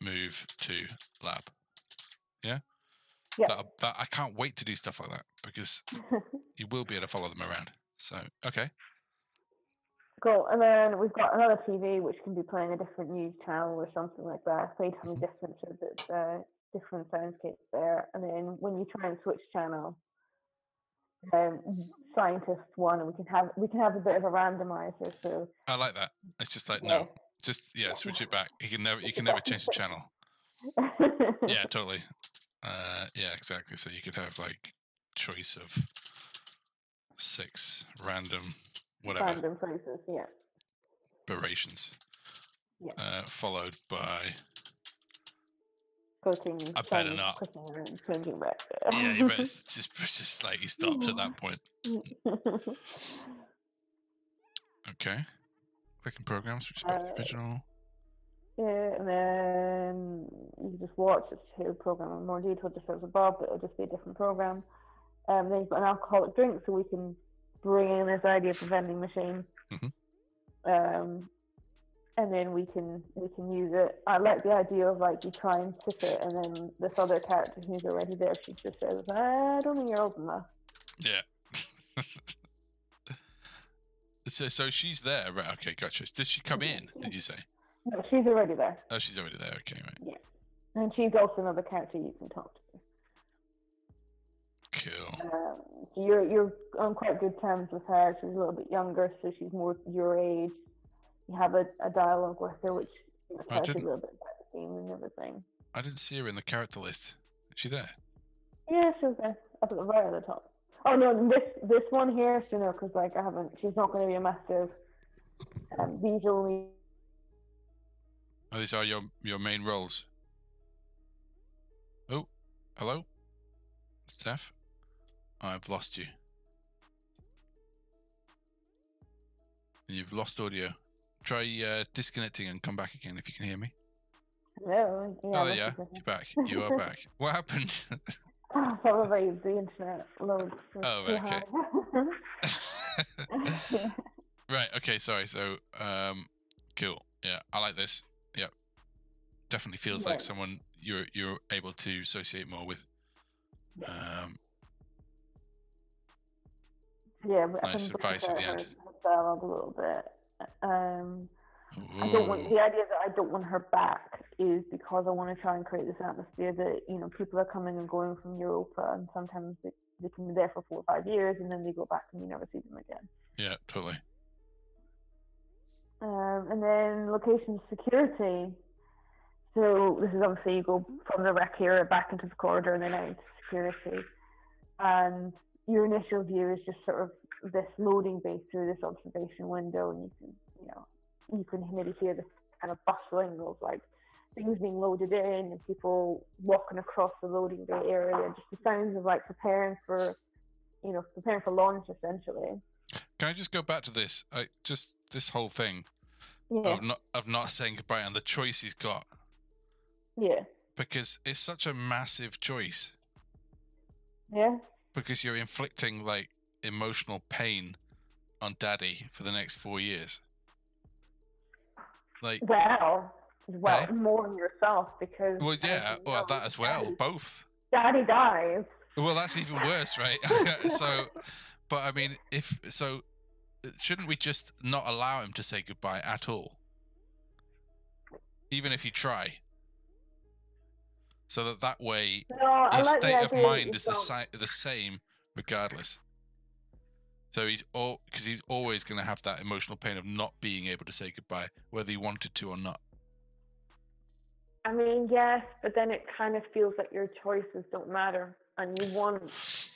Speaker 1: move to lab. Yeah.
Speaker 2: Yeah.
Speaker 1: That, that I can't wait to do stuff like that because you will be able to follow them around. So okay.
Speaker 2: Cool. And then we've got another TV which can be playing a different news channel or something like that. Playtime
Speaker 1: Mhm.
Speaker 2: different so that uh, different soundscapes there. And then when you try and switch channel, um, scientist one, we can have we can have a bit of a randomizer. So
Speaker 1: I like that. It's just like
Speaker 2: yeah.
Speaker 1: no, just yeah, switch it back. You can never you can never change the channel. Yeah, totally. Uh, yeah, exactly. So you could have like choice of six random whatever
Speaker 2: Random places. Yeah.
Speaker 1: durations,
Speaker 2: Yeah.
Speaker 1: uh, followed by
Speaker 2: Cooking.
Speaker 1: I better not.
Speaker 2: Changing back.
Speaker 1: yeah. You better just just like he stops at that point. Okay. Clicking programs, respect
Speaker 2: Uh,
Speaker 1: original.
Speaker 2: Yeah, and then you can just watch it to program in more detail, just as above, but it'll just be a different program. Um, then you've got an alcoholic drink, so we can bring in this idea of a vending machine.
Speaker 1: Mhm.
Speaker 2: Um, and then we can we can use it. I like the idea of like you try and tip it, and then this other character who's already there, she just says, "I don't think you're old enough."
Speaker 1: Yeah. so so she's there, right? Okay, gotcha. Did she come in? Did you say?
Speaker 2: No, she's already there,
Speaker 1: Oh, she's already there. Okay, right.
Speaker 2: Yeah, and she's also another character you can talk to.
Speaker 1: Cool.
Speaker 2: Um, so you're you're on quite good terms with her. She's a little bit younger, so she's more your age. You have a, a dialogue with her, which you know,
Speaker 1: I
Speaker 2: tells you a
Speaker 1: didn't-
Speaker 2: little bit about the theme and everything.
Speaker 1: I didn't see her in the character list. Is she there?
Speaker 2: Yeah, she's there up at the right at the top. Oh no, this this one here, so no, because like I haven't. She's not going to be a massive. Um, these are only
Speaker 1: Oh, these are your your main roles. Oh, hello, Steph. I've lost you. You've lost audio. Try uh, disconnecting and come back again if you can hear me.
Speaker 2: no. Yeah,
Speaker 1: oh, yeah, you're back. You are back. What happened?
Speaker 2: Probably the internet loads.
Speaker 1: Oh,
Speaker 2: too
Speaker 1: right. Okay. Sorry. So, um, cool. Yeah, I like this. Yep. Definitely feels
Speaker 2: Yeah.
Speaker 1: like someone you're you're able to associate more with. Um,
Speaker 2: yeah,
Speaker 1: Nice advice at the end.
Speaker 2: a little bit. Um, I don't want the idea that I don't want her back is because I want to try and create this atmosphere that you know people are coming and going from Europa, and sometimes they, they can be there for four or five years, and then they go back and you never see them again.
Speaker 1: Yeah, totally.
Speaker 2: Um, and then location security. So this is obviously you go from the rec area back into the corridor and then out into security. And your initial view is just sort of this loading bay through this observation window, and you can, you know, you can maybe hear this kind of bustling of like things being loaded in and people walking across the loading bay area, just the sounds of like preparing for, you know, preparing for launch essentially.
Speaker 1: Can I just go back to this? I just this whole thing
Speaker 2: Yeah,
Speaker 1: of not of not saying goodbye and the choice he's got
Speaker 2: yeah,
Speaker 1: because it's such a massive choice
Speaker 2: yeah.
Speaker 1: because you're inflicting like emotional pain on Daddy for the next four years. Like,
Speaker 2: Well, well,
Speaker 1: Eh?
Speaker 2: more on yourself because.
Speaker 1: well, yeah, well, that as well,
Speaker 2: Daddy,
Speaker 1: both.
Speaker 2: Daddy dies.
Speaker 1: Well, that's even worse, right? so, but I mean, if so, shouldn't we just not allow him to say goodbye at all, even if you try, so that that way
Speaker 2: No,
Speaker 1: his
Speaker 2: like
Speaker 1: state of mind is the, si- the same regardless. So he's all because he's always going to have that emotional pain of not being able to say goodbye, whether he wanted to or not.
Speaker 2: I mean, yes, but then it kind of feels like your choices don't matter, and you want.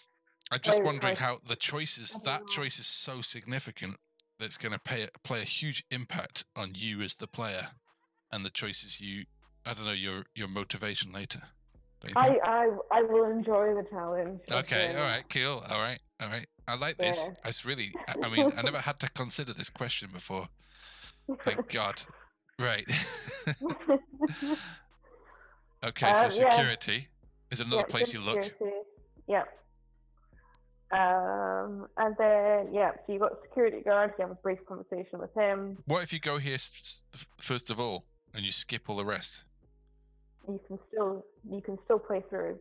Speaker 1: I'm just wondering how the choices that choice is so significant that's going to pay, play a huge impact on you as the player and the choices you. I don't know your your motivation later. Don't you
Speaker 2: I. I I will enjoy the challenge.
Speaker 1: okay,
Speaker 2: doing
Speaker 1: all cool, all right, all right. I like this.
Speaker 2: Yeah.
Speaker 1: It's really. I, I mean, I never had to consider this question before. Thank God. Right. okay, so
Speaker 2: Uh, yeah.
Speaker 1: security is another
Speaker 2: Yeah,
Speaker 1: place you look.
Speaker 2: security. Yeah. Um, and then yeah, so you got security guard. You have a brief conversation with him.
Speaker 1: What if you go here s- s- first of all and you skip all the rest?
Speaker 2: You can still you can still play through.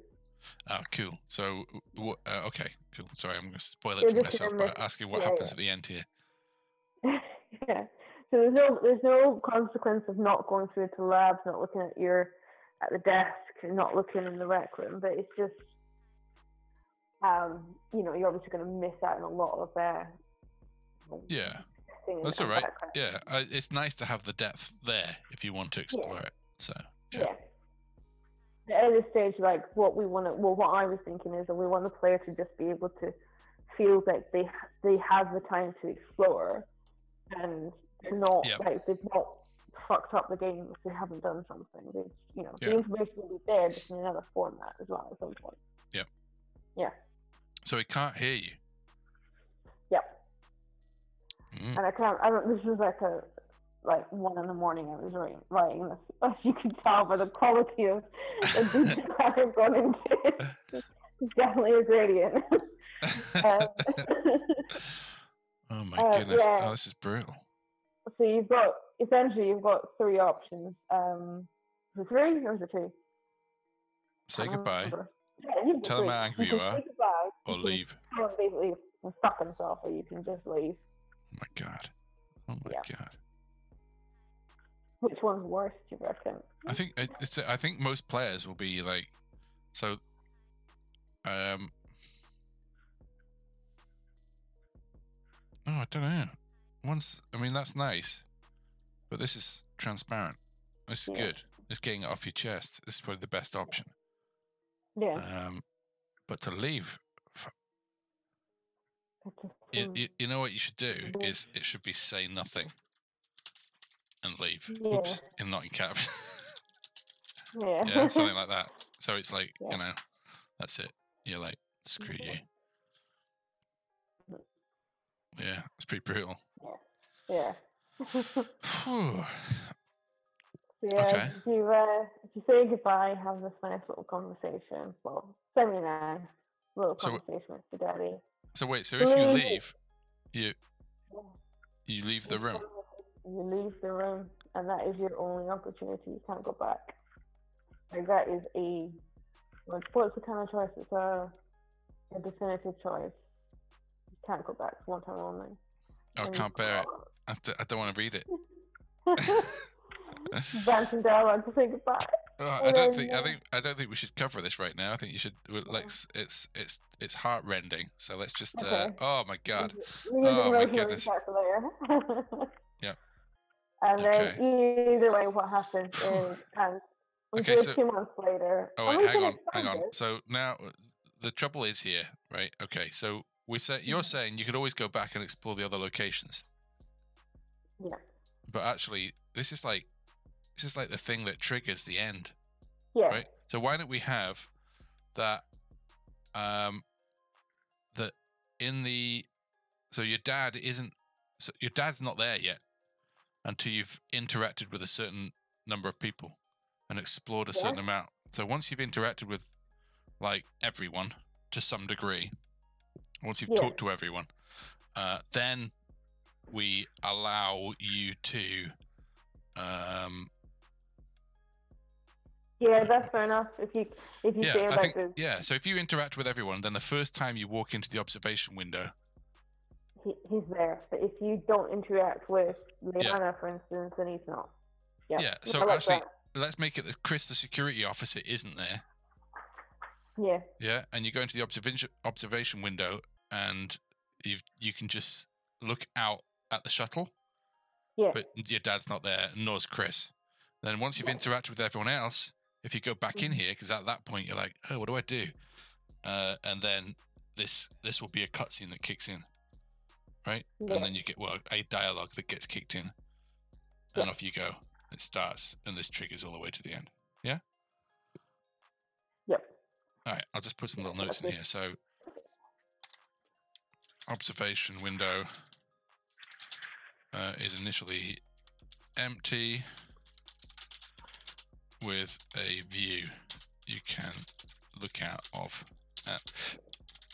Speaker 1: Oh, cool. So, what? Uh, okay, cool. Sorry, I'm going to spoil it for myself by asking what
Speaker 2: yeah,
Speaker 1: happens
Speaker 2: yeah.
Speaker 1: at the end here.
Speaker 2: yeah. So there's no there's no consequence of not going through to labs, not looking at your at the desk, and not looking in the rec room. But it's just, um, you know, you're obviously going to miss out on a lot of uh,
Speaker 1: Yeah, that's all right.
Speaker 2: background.
Speaker 1: Yeah, uh, it's nice to have the depth there if you want to explore it. So, yeah.
Speaker 2: Yeah. At this stage, like what we want to, well, what I was thinking is that we want the player to just be able to feel that they they have the time to explore, and they're not
Speaker 1: Yeah.
Speaker 2: like they've not fucked up the game if they haven't done something. They, you know,
Speaker 1: Yeah.
Speaker 2: the information will be there, just in another format as well at some point. Yeah. Yeah.
Speaker 1: So he can't hear you.
Speaker 2: Yep.
Speaker 1: Mm.
Speaker 2: And I can't. I don't. This is like a like one in the morning. I was writing, writing this, as you can tell by the quality of the detail I've gone into. It's definitely a gradient. Um,
Speaker 1: oh my
Speaker 2: uh,
Speaker 1: goodness!
Speaker 2: yeah.
Speaker 1: Oh, this is brutal.
Speaker 2: so you've got essentially you've got three options. Um, is it three or is it two?
Speaker 1: Say goodbye.
Speaker 2: Yeah, you
Speaker 1: Tell 'em
Speaker 2: three.
Speaker 1: how angry
Speaker 2: you
Speaker 1: you are, or
Speaker 2: you can
Speaker 1: leave.
Speaker 2: 'em basically fuck himself, or you can just leave.
Speaker 1: Oh my god! Oh my
Speaker 2: Yeah.
Speaker 1: god!
Speaker 2: Which one's worse, do you reckon?
Speaker 1: I think it's. I think most players will be like, so. Um. Oh, I don't know. Once, I mean, that's nice, but this is transparent. This is
Speaker 2: Yeah.
Speaker 1: good. It's getting it off your chest. This is probably the best option.
Speaker 2: Yeah.
Speaker 1: Um, but to leave, you, you, you know what you should do is it should be say nothing and leave.
Speaker 2: Yeah.
Speaker 1: Oops, in not in caps.
Speaker 2: yeah.
Speaker 1: yeah, something like that. So it's like
Speaker 2: Yeah.
Speaker 1: you know, that's it. You're like screw you.
Speaker 2: Mhm.
Speaker 1: Yeah, it's pretty brutal.
Speaker 2: yeah. So yeah,
Speaker 1: Okay.
Speaker 2: if you uh, if you say goodbye, have this nice little conversation. Well, semi nice little
Speaker 1: So-
Speaker 2: conversation with your daddy.
Speaker 1: so wait, so if you
Speaker 2: Leave.
Speaker 1: leave, you you leave the room.
Speaker 2: You leave the room, and that is your only opportunity. You can't go back. Like that is a like what's the kind of choice? It's a a definitive choice. You can't go back. It's one time only.
Speaker 1: I
Speaker 2: And
Speaker 1: can't bear it. I, d- I don't want to read it.
Speaker 2: Dancing dialogue to say goodbye.
Speaker 1: Uh, I don't think I think I don't think we should cover this right now. I think you should. Let's. It's it's it's heart rending. So let's just. Uh,
Speaker 2: Okay.
Speaker 1: oh my god. Oh, my goodness.
Speaker 2: that And then
Speaker 1: Okay.
Speaker 2: either way, what happens is, and
Speaker 1: Okay,
Speaker 2: do
Speaker 1: so-
Speaker 2: two months later.
Speaker 1: Oh wait, hang on, hang on.
Speaker 2: it.
Speaker 1: So now uh, the trouble is here, right? Okay, so we say
Speaker 2: Mm-hmm.
Speaker 1: you're saying you could always go back and explore the other locations,
Speaker 2: Yeah.
Speaker 1: but actually, this is like this is like the thing that triggers the end,
Speaker 2: Yeah.
Speaker 1: right? So why don't we have that? Um, that in the so your dad isn't so your dad's not there yet until you've interacted with a certain number of people and explored a certain
Speaker 2: Yeah.
Speaker 1: amount. So once you've interacted with like everyone to some degree, once you've
Speaker 2: Yeah.
Speaker 1: talked to everyone, uh, then we allow you to um,
Speaker 2: Yeah, that's fair enough. If you if you
Speaker 1: yeah, I think
Speaker 2: this,
Speaker 1: yeah. So if you interact with everyone, then the first time you walk into the observation window,
Speaker 2: he, he's there. But if you don't interact with Leanna, for instance, then he's not. Yeah.
Speaker 1: Yeah, so
Speaker 2: like
Speaker 1: actually- let's make it that Chris, the security officer, isn't there.
Speaker 2: yeah,
Speaker 1: Yeah, and you go into the observation observation window, and you you can just look out at the shuttle,
Speaker 2: yeah,
Speaker 1: but your dad's not there, nor's Chris. Then once you've interacted with everyone else, if you go back in
Speaker 2: Mhm.
Speaker 1: here, because at that point you're like, oh, what do I do? Uh, and then this this will be a cutscene that kicks in, right?
Speaker 2: yeah.
Speaker 1: And then you get well a dialogue that gets kicked in, and
Speaker 2: Yeah.
Speaker 1: off you go. It starts, and this triggers all the way to the end. Yeah.
Speaker 2: Yep.
Speaker 1: All right, I'll just put some little
Speaker 2: Yeah,
Speaker 1: notes in here. So, observation window uh, is initially empty with a view you can look out of at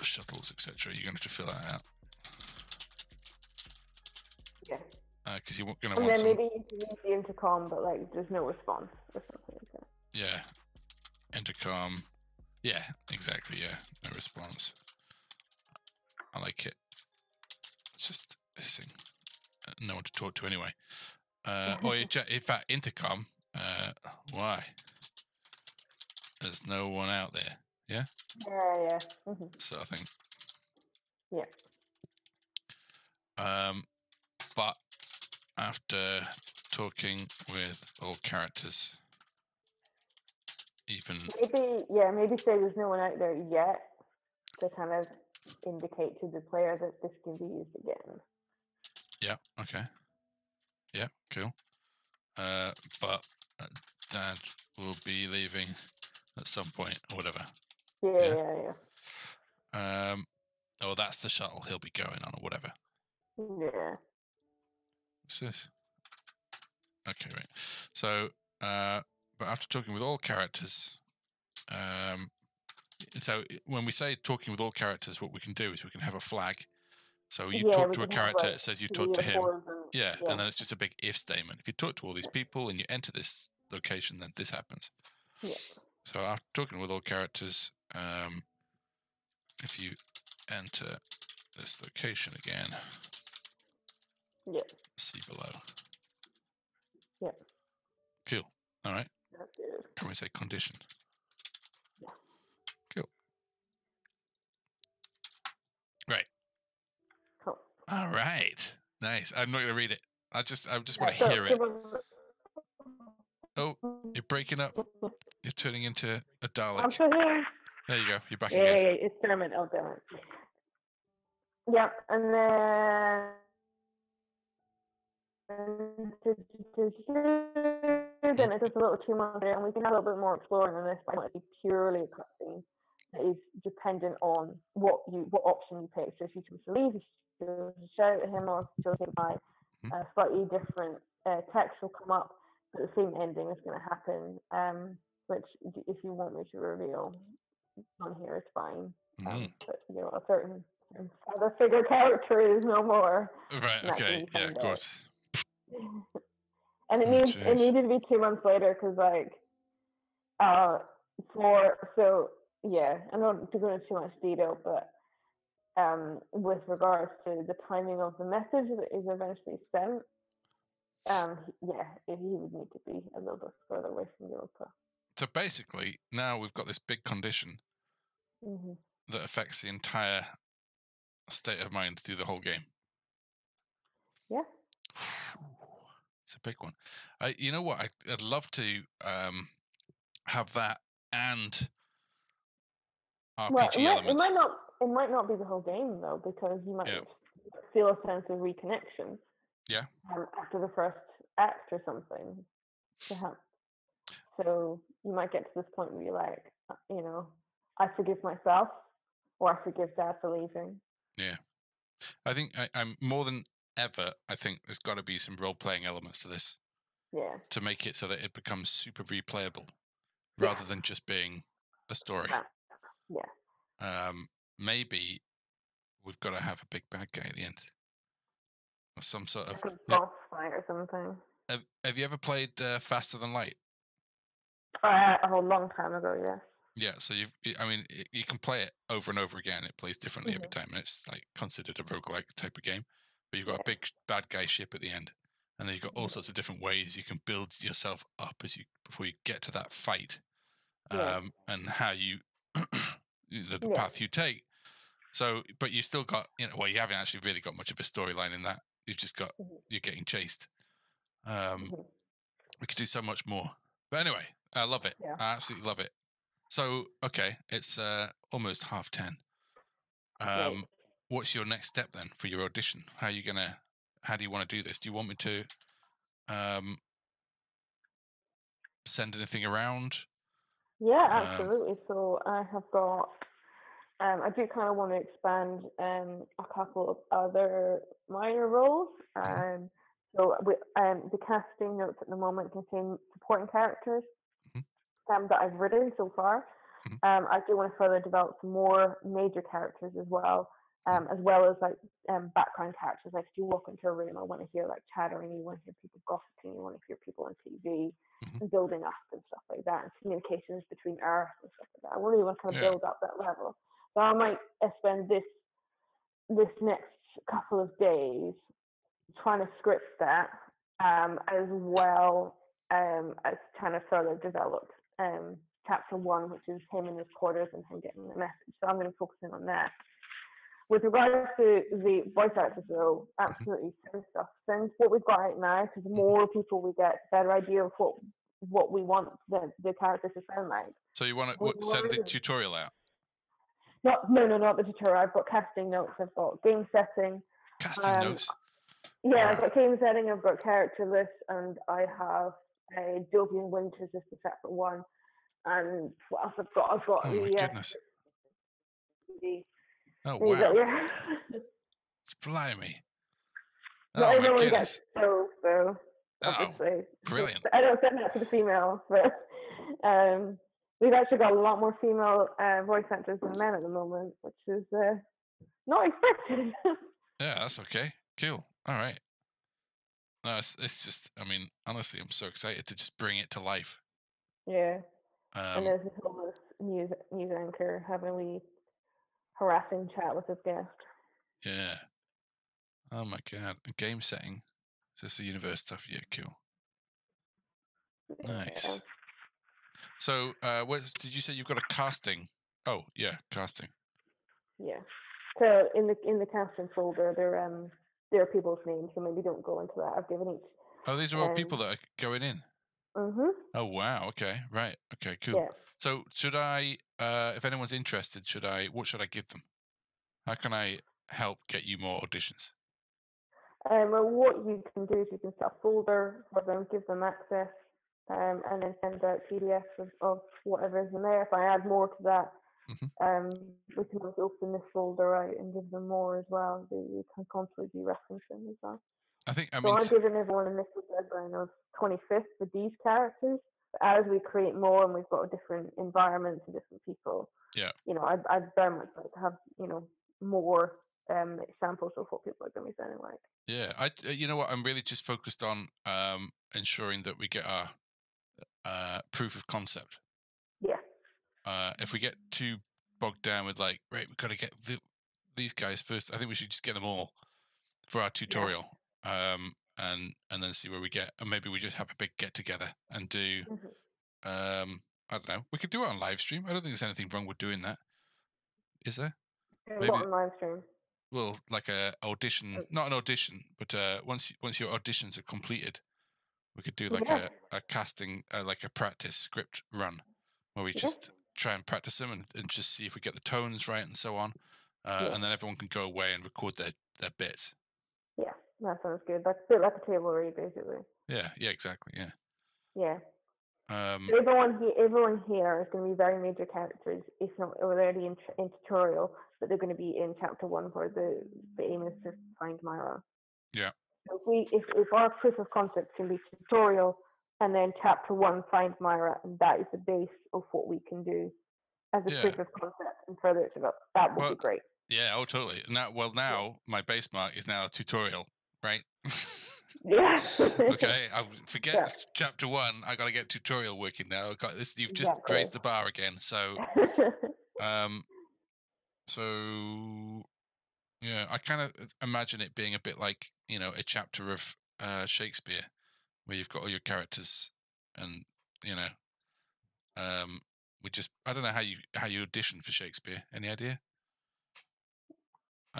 Speaker 1: shuttles, etc. You're going to have to fill that out
Speaker 2: Yeah.
Speaker 1: because you're going to
Speaker 2: And then
Speaker 1: some.
Speaker 2: maybe you can use the intercom, but like there's no response or something like that.
Speaker 1: Yeah. Intercom. Yeah, exactly. Yeah, no response. I like it. It's just hissing. Uh, No one to talk to anyway. Uh, or ju- in fact, intercom. Uh, why? There's no one out there.
Speaker 2: Yeah, yeah. Yeah. Mhm.
Speaker 1: sort of thing.
Speaker 2: Yeah.
Speaker 1: Um, but after talking with all characters, even
Speaker 2: Maybe, yeah, maybe say there's no one out there yet to kind of indicate to the player that this can be used again.
Speaker 1: yeah, okay, yeah, cool. Uh, but uh, Dad will be leaving at some point or whatever.
Speaker 2: Yeah,
Speaker 1: Yeah.
Speaker 2: yeah, yeah.
Speaker 1: Um, oh, that's the shuttle he'll be going on or whatever.
Speaker 2: Yeah.
Speaker 1: What's this? Okay, right. So, uh, but after talking with all characters, um, so when we say talking with all characters, what we can do is we can have a flag. So you
Speaker 2: Yeah,
Speaker 1: talk to a character,
Speaker 2: like,
Speaker 1: it says you talk to him.
Speaker 2: them.
Speaker 1: Yeah,
Speaker 2: yeah.
Speaker 1: and then it's just a big if statement. If you talk to all these people and you enter this location, then this happens.
Speaker 2: Yeah.
Speaker 1: So after talking with all characters, um, if you enter this location again,
Speaker 2: Yeah,
Speaker 1: see below.
Speaker 2: Yeah.
Speaker 1: Cool. All right. Can we say condition?
Speaker 2: Yeah.
Speaker 1: Cool. Right.
Speaker 2: Cool.
Speaker 1: All right. Nice. I'm not going to read it. I just, I just
Speaker 2: Yeah,
Speaker 1: want to
Speaker 2: so
Speaker 1: hear it. Oh, You're breaking up. You're turning into a
Speaker 2: I'm still here.
Speaker 1: There you go. You're back
Speaker 2: Yeah, yeah,
Speaker 1: again.
Speaker 2: yeah, it's Dermot. Oh, Dermot. Yep, and then. Then it's just a little too much there, and we can have a little bit more exploring on this, but it might be purely a cutscene that is dependent on what you what option you pick. So if you choose to leave, if you choose to shout at him, or if you choose to by a slightly different uh, text will come up, but the same ending is going to happen. Um, which, if you want me to reveal on here, it's fine. Um,
Speaker 1: Mhm.
Speaker 2: but you know, a certain other figure character is no more.
Speaker 1: Right. Okay. Yeah. Of course.
Speaker 2: and it
Speaker 1: Oh,
Speaker 2: needs it needed to be two months later because like uh for so yeah I don't to go into too much detail but um with regards to the timing of the message that is eventually sent um yeah he would need to be a little bit further away from Europa.
Speaker 1: So basically, now we've got this big condition
Speaker 2: hmm
Speaker 1: that affects the entire state of mind through the whole game.
Speaker 2: Yeah.
Speaker 1: It's a big one. I, you know what? I, I'd love to um, have that and RPG
Speaker 2: Well, it might, it might not it might not be the whole game though because you might
Speaker 1: Yeah.
Speaker 2: feel a sense of reconnection.
Speaker 1: Yeah.
Speaker 2: Um, after the first act or something, perhaps. So you might get to this point where you're like, uh, you know, I forgive myself, or I forgive Dad for leaving. Yeah.
Speaker 1: I think I, I'm more than ever. I think there's got to be some role playing elements to this
Speaker 2: Yeah.
Speaker 1: to make it so that it becomes super replayable,
Speaker 2: Yeah.
Speaker 1: rather than just being a story.
Speaker 2: Yeah. Yeah.
Speaker 1: Um, maybe we've got to have a big bad guy at the end, or some sort of. Yeah.
Speaker 2: boss fight or something.
Speaker 1: Have, have you ever played uh, Faster Than Light?
Speaker 2: Uh, a long time ago, yes.
Speaker 1: Yeah, so you've, I mean, you can play it over and over again. It plays differently every
Speaker 2: Mm-hmm.
Speaker 1: time, and it's like considered a roguelike type of game. But you've got a big bad guy ship at the end, and then you've got all sorts of different ways you can build yourself up as you before you get to that fight,
Speaker 2: Yeah.
Speaker 1: um, and how you the, the
Speaker 2: Yeah.
Speaker 1: path you take. So, but you still got, you know, well, you haven't actually really got much of a storyline in that. You've just got
Speaker 2: Mhm.
Speaker 1: you're getting chased. Um,
Speaker 2: Mhm.
Speaker 1: we could do so much more. But anyway, I love it.
Speaker 2: Yeah.
Speaker 1: I absolutely love it. So, okay, it's uh, almost half 10. Um. What's your next step then for your audition? How are you going to, how do you want to do this? Do you want me to um, send anything around?
Speaker 2: Yeah,
Speaker 1: Um,
Speaker 2: absolutely. So I have got. Um, I do kind of want to expand um, a couple of other minor roles.
Speaker 1: Mhm.
Speaker 2: Um, so with, um, the casting notes at the moment contain supporting characters
Speaker 1: Mhm.
Speaker 2: um, that I've written so far.
Speaker 1: Mhm.
Speaker 2: Um, I do want to further develop some more major characters as well, um, as well as like um, background characters. Like if you walk into a room, I want to hear like chattering, you want to hear people gossiping, you want to hear people on TV
Speaker 1: Mhm.
Speaker 2: and building up and stuff like that, and communications between Earth and stuff like that. I really want to kind of
Speaker 1: Yeah.
Speaker 2: build up that level. So I might uh, spend this this next couple of days trying to script that, um, as well um, as trying to further develop um, chapter one, which is him in his quarters and him getting the message. So I'm going to focus in on that. With regards to the voice actors, though, absolutely send stuff. Send what we've got right now, because the more people we get, the better idea of what what we want the, the characters to sound like.
Speaker 1: So you want to what, send the
Speaker 2: what is it?
Speaker 1: tutorial out?
Speaker 2: Not no no not the tutorial. I've got casting notes. I've got game setting.
Speaker 1: Casting
Speaker 2: Um,
Speaker 1: notes.
Speaker 2: Yeah, I've got game setting. I've got character list, and I have a Dovian Winters as the separate one. And what else I've got? I've got
Speaker 1: Oh my
Speaker 2: the, uh,
Speaker 1: goodness.
Speaker 2: the
Speaker 1: Oh
Speaker 2: there you go,
Speaker 1: wow.
Speaker 2: yeah.
Speaker 1: It's blimey. Oh my
Speaker 2: everyone gets so so
Speaker 1: Oh,
Speaker 2: obviously.
Speaker 1: brilliant.
Speaker 2: I don't send that to the females, but um, we've actually got a lot more female uh, voice actors than men at the moment, which is uh, not expected.
Speaker 1: Yeah, that's okay. Cool. All right. No, it's, it's just, I mean, honestly, I'm so excited to just bring it to life.
Speaker 2: yeah,
Speaker 1: Um,
Speaker 2: and there's this homeless news news anchor having a wee harassing chat with his guest.
Speaker 1: yeah. Oh my god. A game setting. Is this the universe stuff? Yeah, cool. Nice.
Speaker 2: Yeah.
Speaker 1: So, uh, what did you say? You've got a casting? Oh, yeah, casting.
Speaker 2: Yeah. So in the in the casting folder, there um there are people's names, so maybe don't go into that. I've given each.
Speaker 1: Oh, these are all
Speaker 2: Um,
Speaker 1: people that are going in.
Speaker 2: Mhm.
Speaker 1: Oh, wow. Okay, right. Okay, cool.
Speaker 2: Yeah.
Speaker 1: So, should I, uh, if anyone's interested, should I, what should I give them? How can I help get you more auditions?
Speaker 2: Um, well, what you can do is you can set a folder for them, give them access, um, and then send out PDFs of, of whatever's in there. If I add more to that,
Speaker 1: Mhm.
Speaker 2: um, we can also open this folder out and give them more as well. They, you can constantly be referencing as well.
Speaker 1: I think, I mean,
Speaker 2: so
Speaker 1: I'm
Speaker 2: giving everyone an initial deadline of 25th for these characters. As we create more and we've got different environments and different people,
Speaker 1: Yeah.
Speaker 2: you know, I'd, I'd very much like to have, you know, more um, examples of what people are going to be sounding like.
Speaker 1: yeah, I, uh, you know what? I'm really just focused on um, ensuring that we get our uh, proof of concept.
Speaker 2: Yeah.
Speaker 1: Uh, if we get too bogged down with like, right, we've got to get the, these guys first. I think we should just get them all for our tutorial, um, and and then see where we get. And maybe we just have a big get together and do.
Speaker 2: Mhm.
Speaker 1: Um, I don't know. We could do it on live stream. I don't think there's anything wrong with doing that. Is there?
Speaker 2: And
Speaker 1: Maybe-
Speaker 2: what on live stream?
Speaker 1: Well, like a audition,
Speaker 2: Oh.
Speaker 1: not an audition, but uh, once you, once your auditions are completed, we could do like
Speaker 2: Yeah.
Speaker 1: a, a casting, uh, like a practice script run, where we
Speaker 2: Yeah.
Speaker 1: just try and practice them and, and just see if we get the tones right and so on, uh,
Speaker 2: Yeah.
Speaker 1: and then everyone can go away and record their their bits.
Speaker 2: Yeah, that sounds good. That's a bit like a table read, basically.
Speaker 1: Yeah, yeah, exactly. Yeah.
Speaker 2: Yeah.
Speaker 1: Um,
Speaker 2: So everyone here, everyone here is going to be very major characters, if not already in, tr- in tutorial, but they're going to be in chapter one, where the the aim is to find Myra.
Speaker 1: Yeah.
Speaker 2: So if we, if, if our proof of concept can be tutorial, and then chapter one find Myra, and that is the base of what we can do as a
Speaker 1: Yeah.
Speaker 2: proof of concept and further it develop, that would
Speaker 1: Well,
Speaker 2: be great.
Speaker 1: yeah. Oh, totally. Now, well, now my base mark is now a tutorial, right?
Speaker 2: Yeah.
Speaker 1: okay, I forget
Speaker 2: Yeah.
Speaker 1: chapter one. I got to get tutorial working now. I've got this. You've just
Speaker 2: Exactly.
Speaker 1: raised the bar again. So, um, so yeah, I kind of imagine it being a bit like you know a chapter of uh, Shakespeare, where you've got all your characters, and you know, um, we just I don't know how you how you audition for Shakespeare. Any idea?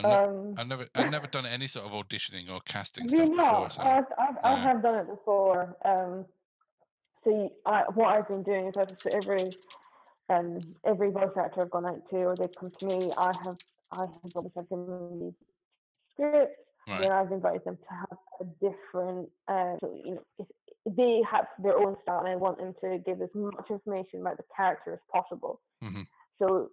Speaker 1: Not,
Speaker 2: um,
Speaker 1: I've never I've never done any sort of auditioning or casting stuff before. So
Speaker 2: I've, I've, I have done it before. Um, so I, what I've been doing is I've so every um, every voice actor I've gone out to, or they've come to me, I have I have obviously given them these scripts, and
Speaker 1: right,
Speaker 2: then I've invited them to have a different, uh, so, you know, if, they have their own style, and I want them to give as much information about the character as possible.
Speaker 1: Mhm.
Speaker 2: So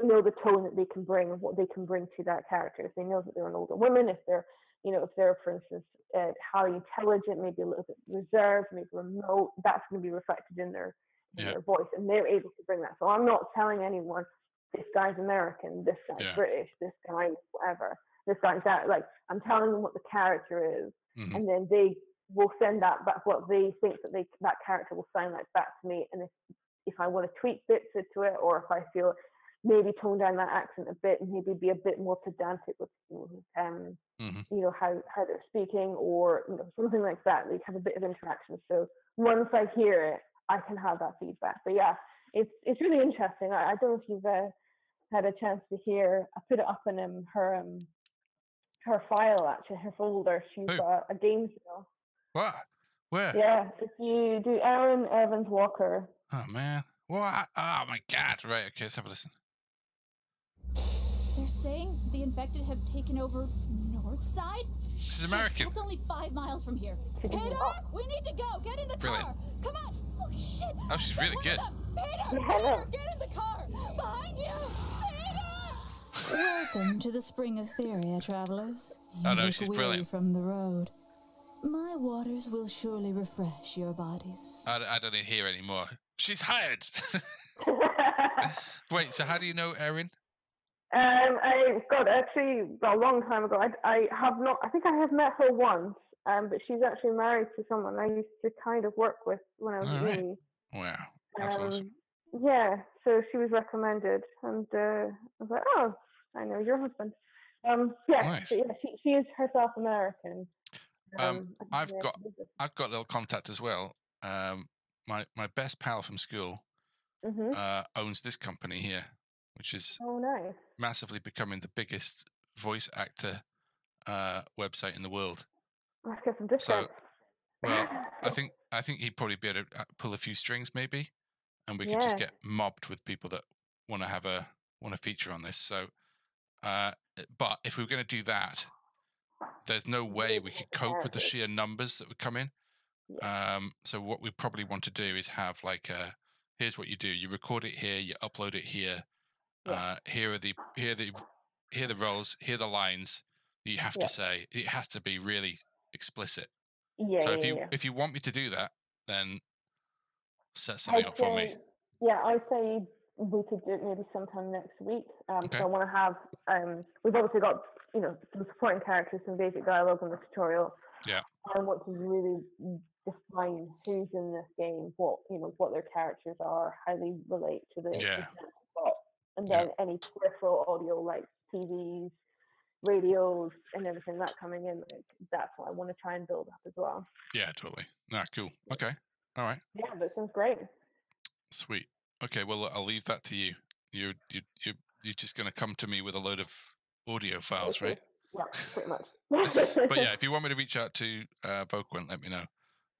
Speaker 2: they know the tone that they can bring and what they can bring to that character. If they know that they're an older woman, if they're, you know, if they're, for instance, uh, highly intelligent, maybe a little bit reserved, maybe remote, that's going to be reflected in their in
Speaker 1: Yeah.
Speaker 2: their voice, and they're able to bring that. So I'm not telling anyone this guy's American, this guy's
Speaker 1: Yeah.
Speaker 2: British, this guy's whatever, this guy's that. Like I'm telling them what the character is,
Speaker 1: Mhm.
Speaker 2: and then they will send that back what they think that they that character will sound like back to me. And if if I want to tweak bits into it, or if I feel maybe tone down that accent a bit, and maybe be a bit more pedantic with, um
Speaker 1: Mhm.
Speaker 2: you know how how they're speaking, or you know something like that. They have a bit of interaction. So once I hear it, I can have that feedback. But yeah, it's it's really interesting. I, I don't know if you've uh, had a chance to hear. I put it up in um, her um her file actually, her folder. She's got a game show.
Speaker 1: What? Where?
Speaker 2: Yeah, if you do Erin Evans Walker,
Speaker 1: Oh man. What? Oh my god. Right. Okay. Let's have a listen.
Speaker 3: They're saying the infected have taken over north side?
Speaker 1: This is
Speaker 3: Shit,
Speaker 1: American.
Speaker 3: That's only five miles from here.
Speaker 2: She can
Speaker 3: Peter, we need to go. Get in the
Speaker 1: Brilliant.
Speaker 3: car. Come on. Oh shit.
Speaker 1: Oh, she's really
Speaker 3: one
Speaker 1: good.
Speaker 3: of. Peter,
Speaker 2: Yeah, I know.
Speaker 3: Peter, get in the car. Behind you. Peter. Welcome to the Spring of Feria, travelers. You
Speaker 1: Oh, no, she's
Speaker 3: weary
Speaker 1: brilliant.
Speaker 3: from the road. My waters will surely refresh your bodies.
Speaker 1: I, I don't hear anymore. She's hired. Wait. So how do you know Erin?
Speaker 2: Um, I got actually a long time ago. I, I have not. I think I have met her once. Um, but she's actually married to someone I used to kind of work with when I was
Speaker 1: All right. Wow. That's awesome.
Speaker 2: Um, Yeah, so she was recommended, and uh, I was like, oh, I know your husband. Um, yeah,
Speaker 1: Nice.
Speaker 2: yeah, she, she is herself American.
Speaker 1: Um,
Speaker 2: think
Speaker 1: I've got- I've got a little contact as well. Um, my my best pal from school
Speaker 2: Mhm.
Speaker 1: uh, owns this company here, which is
Speaker 2: Oh, nice.
Speaker 1: massively becoming the biggest voice actor uh, website in the world.
Speaker 2: Let's get some discounts.
Speaker 1: Well, I think I think he'd probably be able to uh, pull a few strings, maybe, and we could just get mobbed with people that want to have a want to feature on this. So, uh, but if we were going to do that, there's no way we could cope with the sheer numbers that would come in. Um, so what we probably want to do is have like a here's what you do: you record it here, you upload it here.
Speaker 2: Yeah.
Speaker 1: Uh, here are the here are the here are the roles, here are the lines that you have
Speaker 2: Yeah.
Speaker 1: to say. It has to be really explicit.
Speaker 2: yeah,
Speaker 1: So if you if you want me to do that, then set something
Speaker 2: I'd
Speaker 1: up for me.
Speaker 2: Yeah, I'd say we could do it maybe sometime next week. Um,
Speaker 1: Okay.
Speaker 2: So I want to have, um, we've obviously got, you know, some supporting characters, some basic dialogue in the tutorial.
Speaker 1: Yeah.
Speaker 2: I want to really define who's in this game, what, you know, what their characters are, how they relate to the, the
Speaker 1: Yeah.
Speaker 2: And
Speaker 1: Yeah.
Speaker 2: then any peripheral audio like TVs, radios, and everything that coming in, like, that's what I want to try and build up as well.
Speaker 1: Yeah, totally. Nah, cool. Okay. All right.
Speaker 2: Yeah, that sounds great.
Speaker 1: Sweet. Okay. Well, I'll leave that to you. You you you you're just gonna come to me with a load of audio files, right?
Speaker 2: Yeah, pretty much.
Speaker 1: But yeah, if you want me to reach out to uh, Voquent, let me know,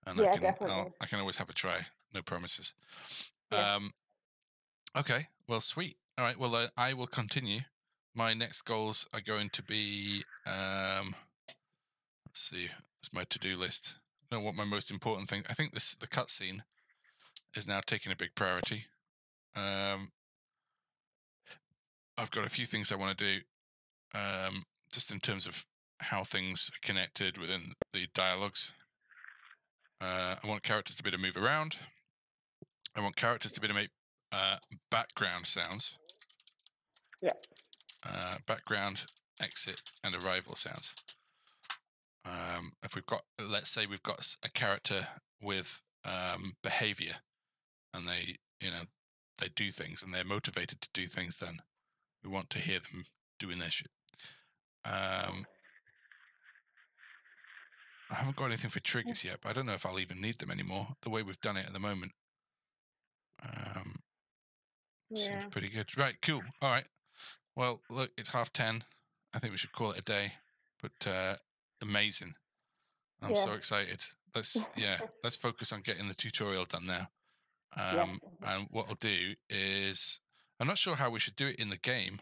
Speaker 1: and I
Speaker 2: Yeah,
Speaker 1: can I'll. I can always have a try. No promises.
Speaker 2: Yeah.
Speaker 1: Um. Okay. Well, sweet. All right. Well, uh, I will continue. My next goals are going to be. Um, let's see. It's my to-do list. I know what my most important thing. I think this the cutscene is now taking a big priority. Um, I've got a few things I want to do, um, just in terms of how things are connected within the dialogues. Uh, I want characters to be able to move around. I want characters to be able to make uh, background sounds.
Speaker 2: Yeah.
Speaker 1: Uh, background, exit, and arrival sounds. Um, if we've got, let's say we've got a character with um, behavior, and they, you know, they do things and they're motivated to do things, then we want to hear them doing their shit. Um, I haven't got anything for triggers yet, but I don't know if I'll even need them anymore. The way we've done it at the moment, um,
Speaker 2: yeah.
Speaker 1: seems pretty good. Right, cool. All right. Well, look, it's half ten. I think we should call it a day. But uh, amazing. I'm so excited. Let's yeah, let's focus on getting the tutorial done now.
Speaker 2: Yeah.
Speaker 1: Um, and what I'll do is, I'm not sure how we should do it in the game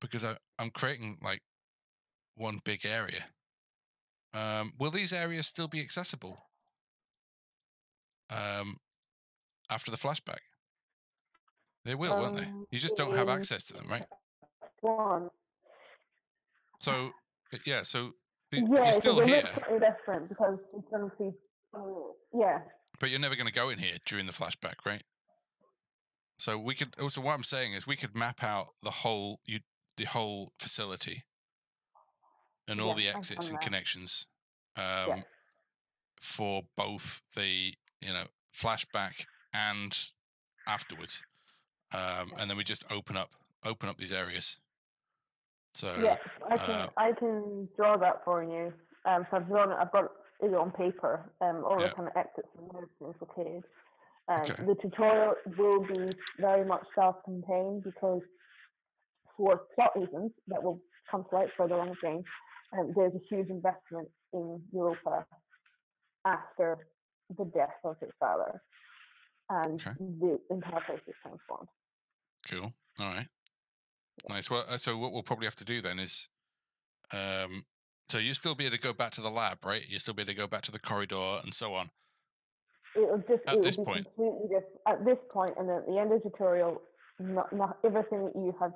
Speaker 1: because I, I'm creating like one big area. Um, will these areas still be accessible um, after the flashback? They will, won't they?
Speaker 2: Um,
Speaker 1: You just don't have access to them, right?
Speaker 2: One.
Speaker 1: So, uh, yeah, so
Speaker 2: Yeah,
Speaker 1: you're
Speaker 2: so
Speaker 1: still
Speaker 2: they
Speaker 1: here.
Speaker 2: slightly different because it's going to be. Yeah.
Speaker 1: But you're never going to go in here during the flashback, right? So we could also what I'm saying is we could map out the whole you the whole facility and all
Speaker 2: Yeah,
Speaker 1: the exits and connections um, for both the you know flashback and afterwards, um, and then we just open up open up these areas. So
Speaker 2: Yes, I can
Speaker 1: uh,
Speaker 2: I can draw that for you. Um, so I've drawn it. I've got it on paper. Um, all
Speaker 1: Yeah.
Speaker 2: the kind of exits and movements located. Um,
Speaker 1: Okay.
Speaker 2: The tutorial will be very much self-contained because, for plot reasons that will come to light further on the game, um, there's a huge investment in Europa after the death of its father, and
Speaker 1: Okay.
Speaker 2: the entire place is transformed.
Speaker 1: Cool. All right. Nice. Well, uh, so what we'll probably have to do then is, um, so you still be able to go back to the lab, right? You still be able to go back to the corridor and so on.
Speaker 2: It'll just
Speaker 1: At
Speaker 2: it will
Speaker 1: this
Speaker 2: be
Speaker 1: point.
Speaker 2: completely different at this point, and then at the end of the tutorial, not, not everything that you have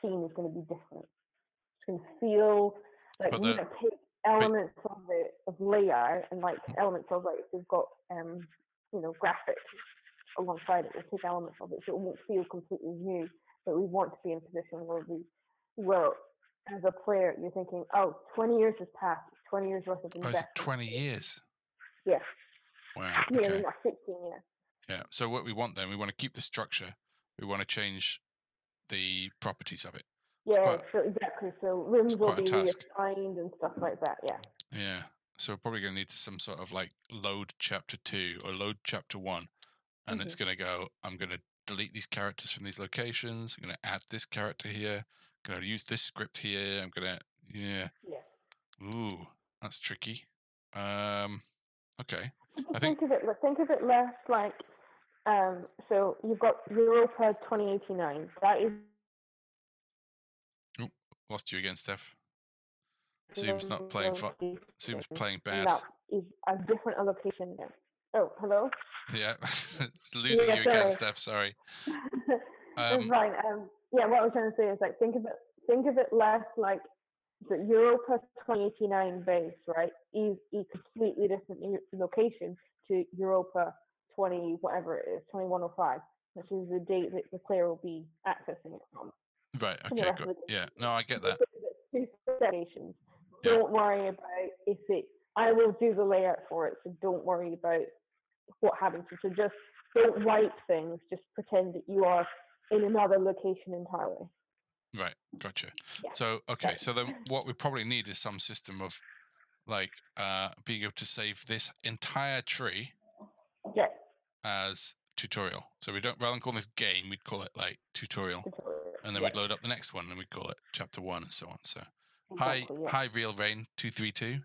Speaker 2: seen is going to be different. It's going to feel like
Speaker 1: But
Speaker 2: you
Speaker 1: the-
Speaker 2: take elements of the of layout and like
Speaker 1: Mm.
Speaker 2: elements of like if you've got um you know graphics alongside it, we'll take elements of it, so it won't feel completely new. But we want to be in a position where we where as a player you're thinking, oh, 20 years has passed, 20 years worth of
Speaker 1: Oh, is it 20 years?
Speaker 2: Yeah,
Speaker 1: Wow.
Speaker 2: nearly
Speaker 1: Okay.
Speaker 2: not 16 years.
Speaker 1: Yeah. So what we want then, we want to keep the structure. We want to change the properties of it.
Speaker 2: Yeah,
Speaker 1: quite-
Speaker 2: so exactly. So rooms will be reassigned and stuff like that. Yeah.
Speaker 1: Yeah. So we're probably going to need some sort of like load chapter two or load chapter one. And it's going to go, I'm going to delete these characters from these locations. I'm going to add this character here. I'm going to use this script here. I'm going to, yeah.
Speaker 2: Yeah.
Speaker 1: Ooh, that's tricky. Um, okay. I
Speaker 2: think,
Speaker 1: think-
Speaker 2: of it. Think of it less like. Um, so you've got Europa 2089. That is.
Speaker 1: Lost you again, Steph. Zoom's not playing
Speaker 2: Zoom
Speaker 1: Zoom's playing bad.
Speaker 2: That is a different allocation. Then. Oh, hello.
Speaker 1: Yeah. it's losing
Speaker 2: Yeah,
Speaker 1: you again,
Speaker 2: sorry.
Speaker 1: Steph. Sorry.
Speaker 2: That's
Speaker 1: Um,
Speaker 2: fine. Um, yeah, what I was trying to say is like think of it. Think of it less like the Europa 2089 base, right? Is a completely different location to Europa 20 whatever it is, 2105, which is the date that the player will be accessing it from.
Speaker 1: Right. Okay. Good. Yeah. No, I get that.
Speaker 2: Two locations.
Speaker 1: Yeah.
Speaker 2: Don't worry about if it. I will do the layout for it, so don't worry about what happens. So just don't wipe things. Just pretend that you are in another location entirely.
Speaker 1: Right. Gotcha.
Speaker 2: Yeah,
Speaker 1: So okay. So then, what we probably need is some system of like uh being able to save this entire tree
Speaker 2: Yeah.
Speaker 1: as tutorial. So we don't rather than call this game, we'd call it like tutorial,
Speaker 2: tutorial.
Speaker 1: and then
Speaker 2: Yeah,
Speaker 1: we'd load up the next one and we'd call it chapter one and so on. So hi,
Speaker 2: yeah.
Speaker 1: hi, real rain two three two.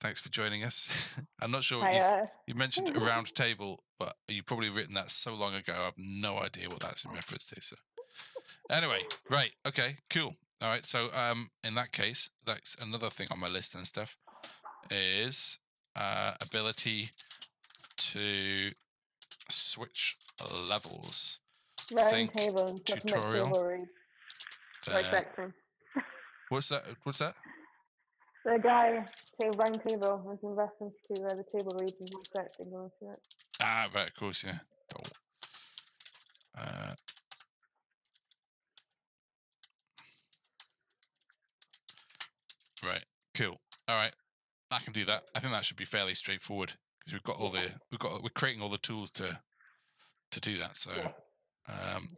Speaker 1: Thanks for joining us. I'm not sure
Speaker 2: Hi,
Speaker 1: you
Speaker 2: uh,
Speaker 1: you mentioned a round table, but you've probably written that so long ago. I have no idea what that's in reference to. So anyway, right, okay, cool. All right, so um, in that case, that's another thing on my list and stuff is uh, ability to switch levels.
Speaker 2: round
Speaker 1: think
Speaker 2: table and
Speaker 1: tutorial.
Speaker 2: table read. Right
Speaker 1: Uh, what's that? What's that?
Speaker 2: The guy saying round table was in reference to uh, the table reads and going through it.
Speaker 1: Ah, right, of course, yeah. Cool. Uh, right, cool. All right, I can do that. I think that should be fairly straightforward because we've got all the we've got we're creating all the tools to to do that. So, um,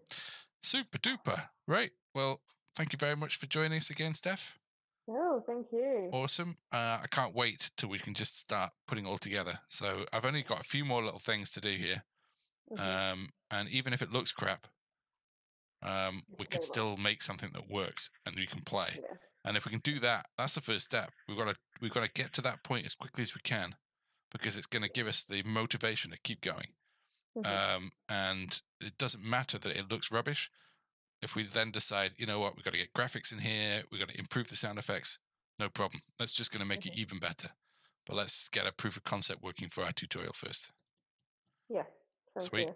Speaker 1: super duper. Right. Well, thank you very much for joining us again, Steph.
Speaker 2: Oh, thank you.
Speaker 1: Awesome. Uh, I can't wait till we can just start putting all together. So I've only got a few more little things to do here.
Speaker 2: Mhm.
Speaker 1: Um, and even if it looks crap, um, we could still make something that works and we can play.
Speaker 2: Yeah.
Speaker 1: And if we can do that, that's the first step. We've got to we've got to get to that point as quickly as we can, because it's going to give us the motivation to keep going.
Speaker 2: Mhm.
Speaker 1: Um, and it doesn't matter that it looks rubbish. If we then decide, you know what, we've got to get graphics in here, we've got to improve the sound effects, no problem. That's just going to make it even better. But let's get a proof of concept working for our tutorial first.
Speaker 2: yeah.
Speaker 1: Sweet.
Speaker 2: good.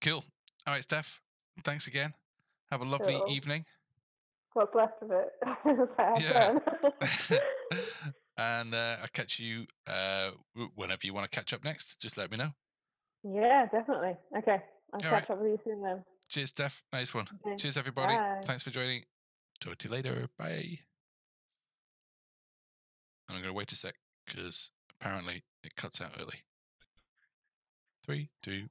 Speaker 1: Cool. All right, Steph. Thanks again. Have a lovely
Speaker 2: Cool.
Speaker 1: evening.
Speaker 2: What's left of it?
Speaker 1: Yeah. and uh, I'll catch you uh, whenever you want to catch up next. Just let me know.
Speaker 2: Yeah, definitely. Okay. I'll
Speaker 1: All
Speaker 2: catch
Speaker 1: right.
Speaker 2: up with you soon then.
Speaker 1: Cheers, Steph. Nice one.
Speaker 2: Okay.
Speaker 1: Cheers, everybody.
Speaker 2: Bye.
Speaker 1: Thanks for joining. Talk to you later. Bye. I'm going to wait a sec because apparently it cuts out early. Three, two,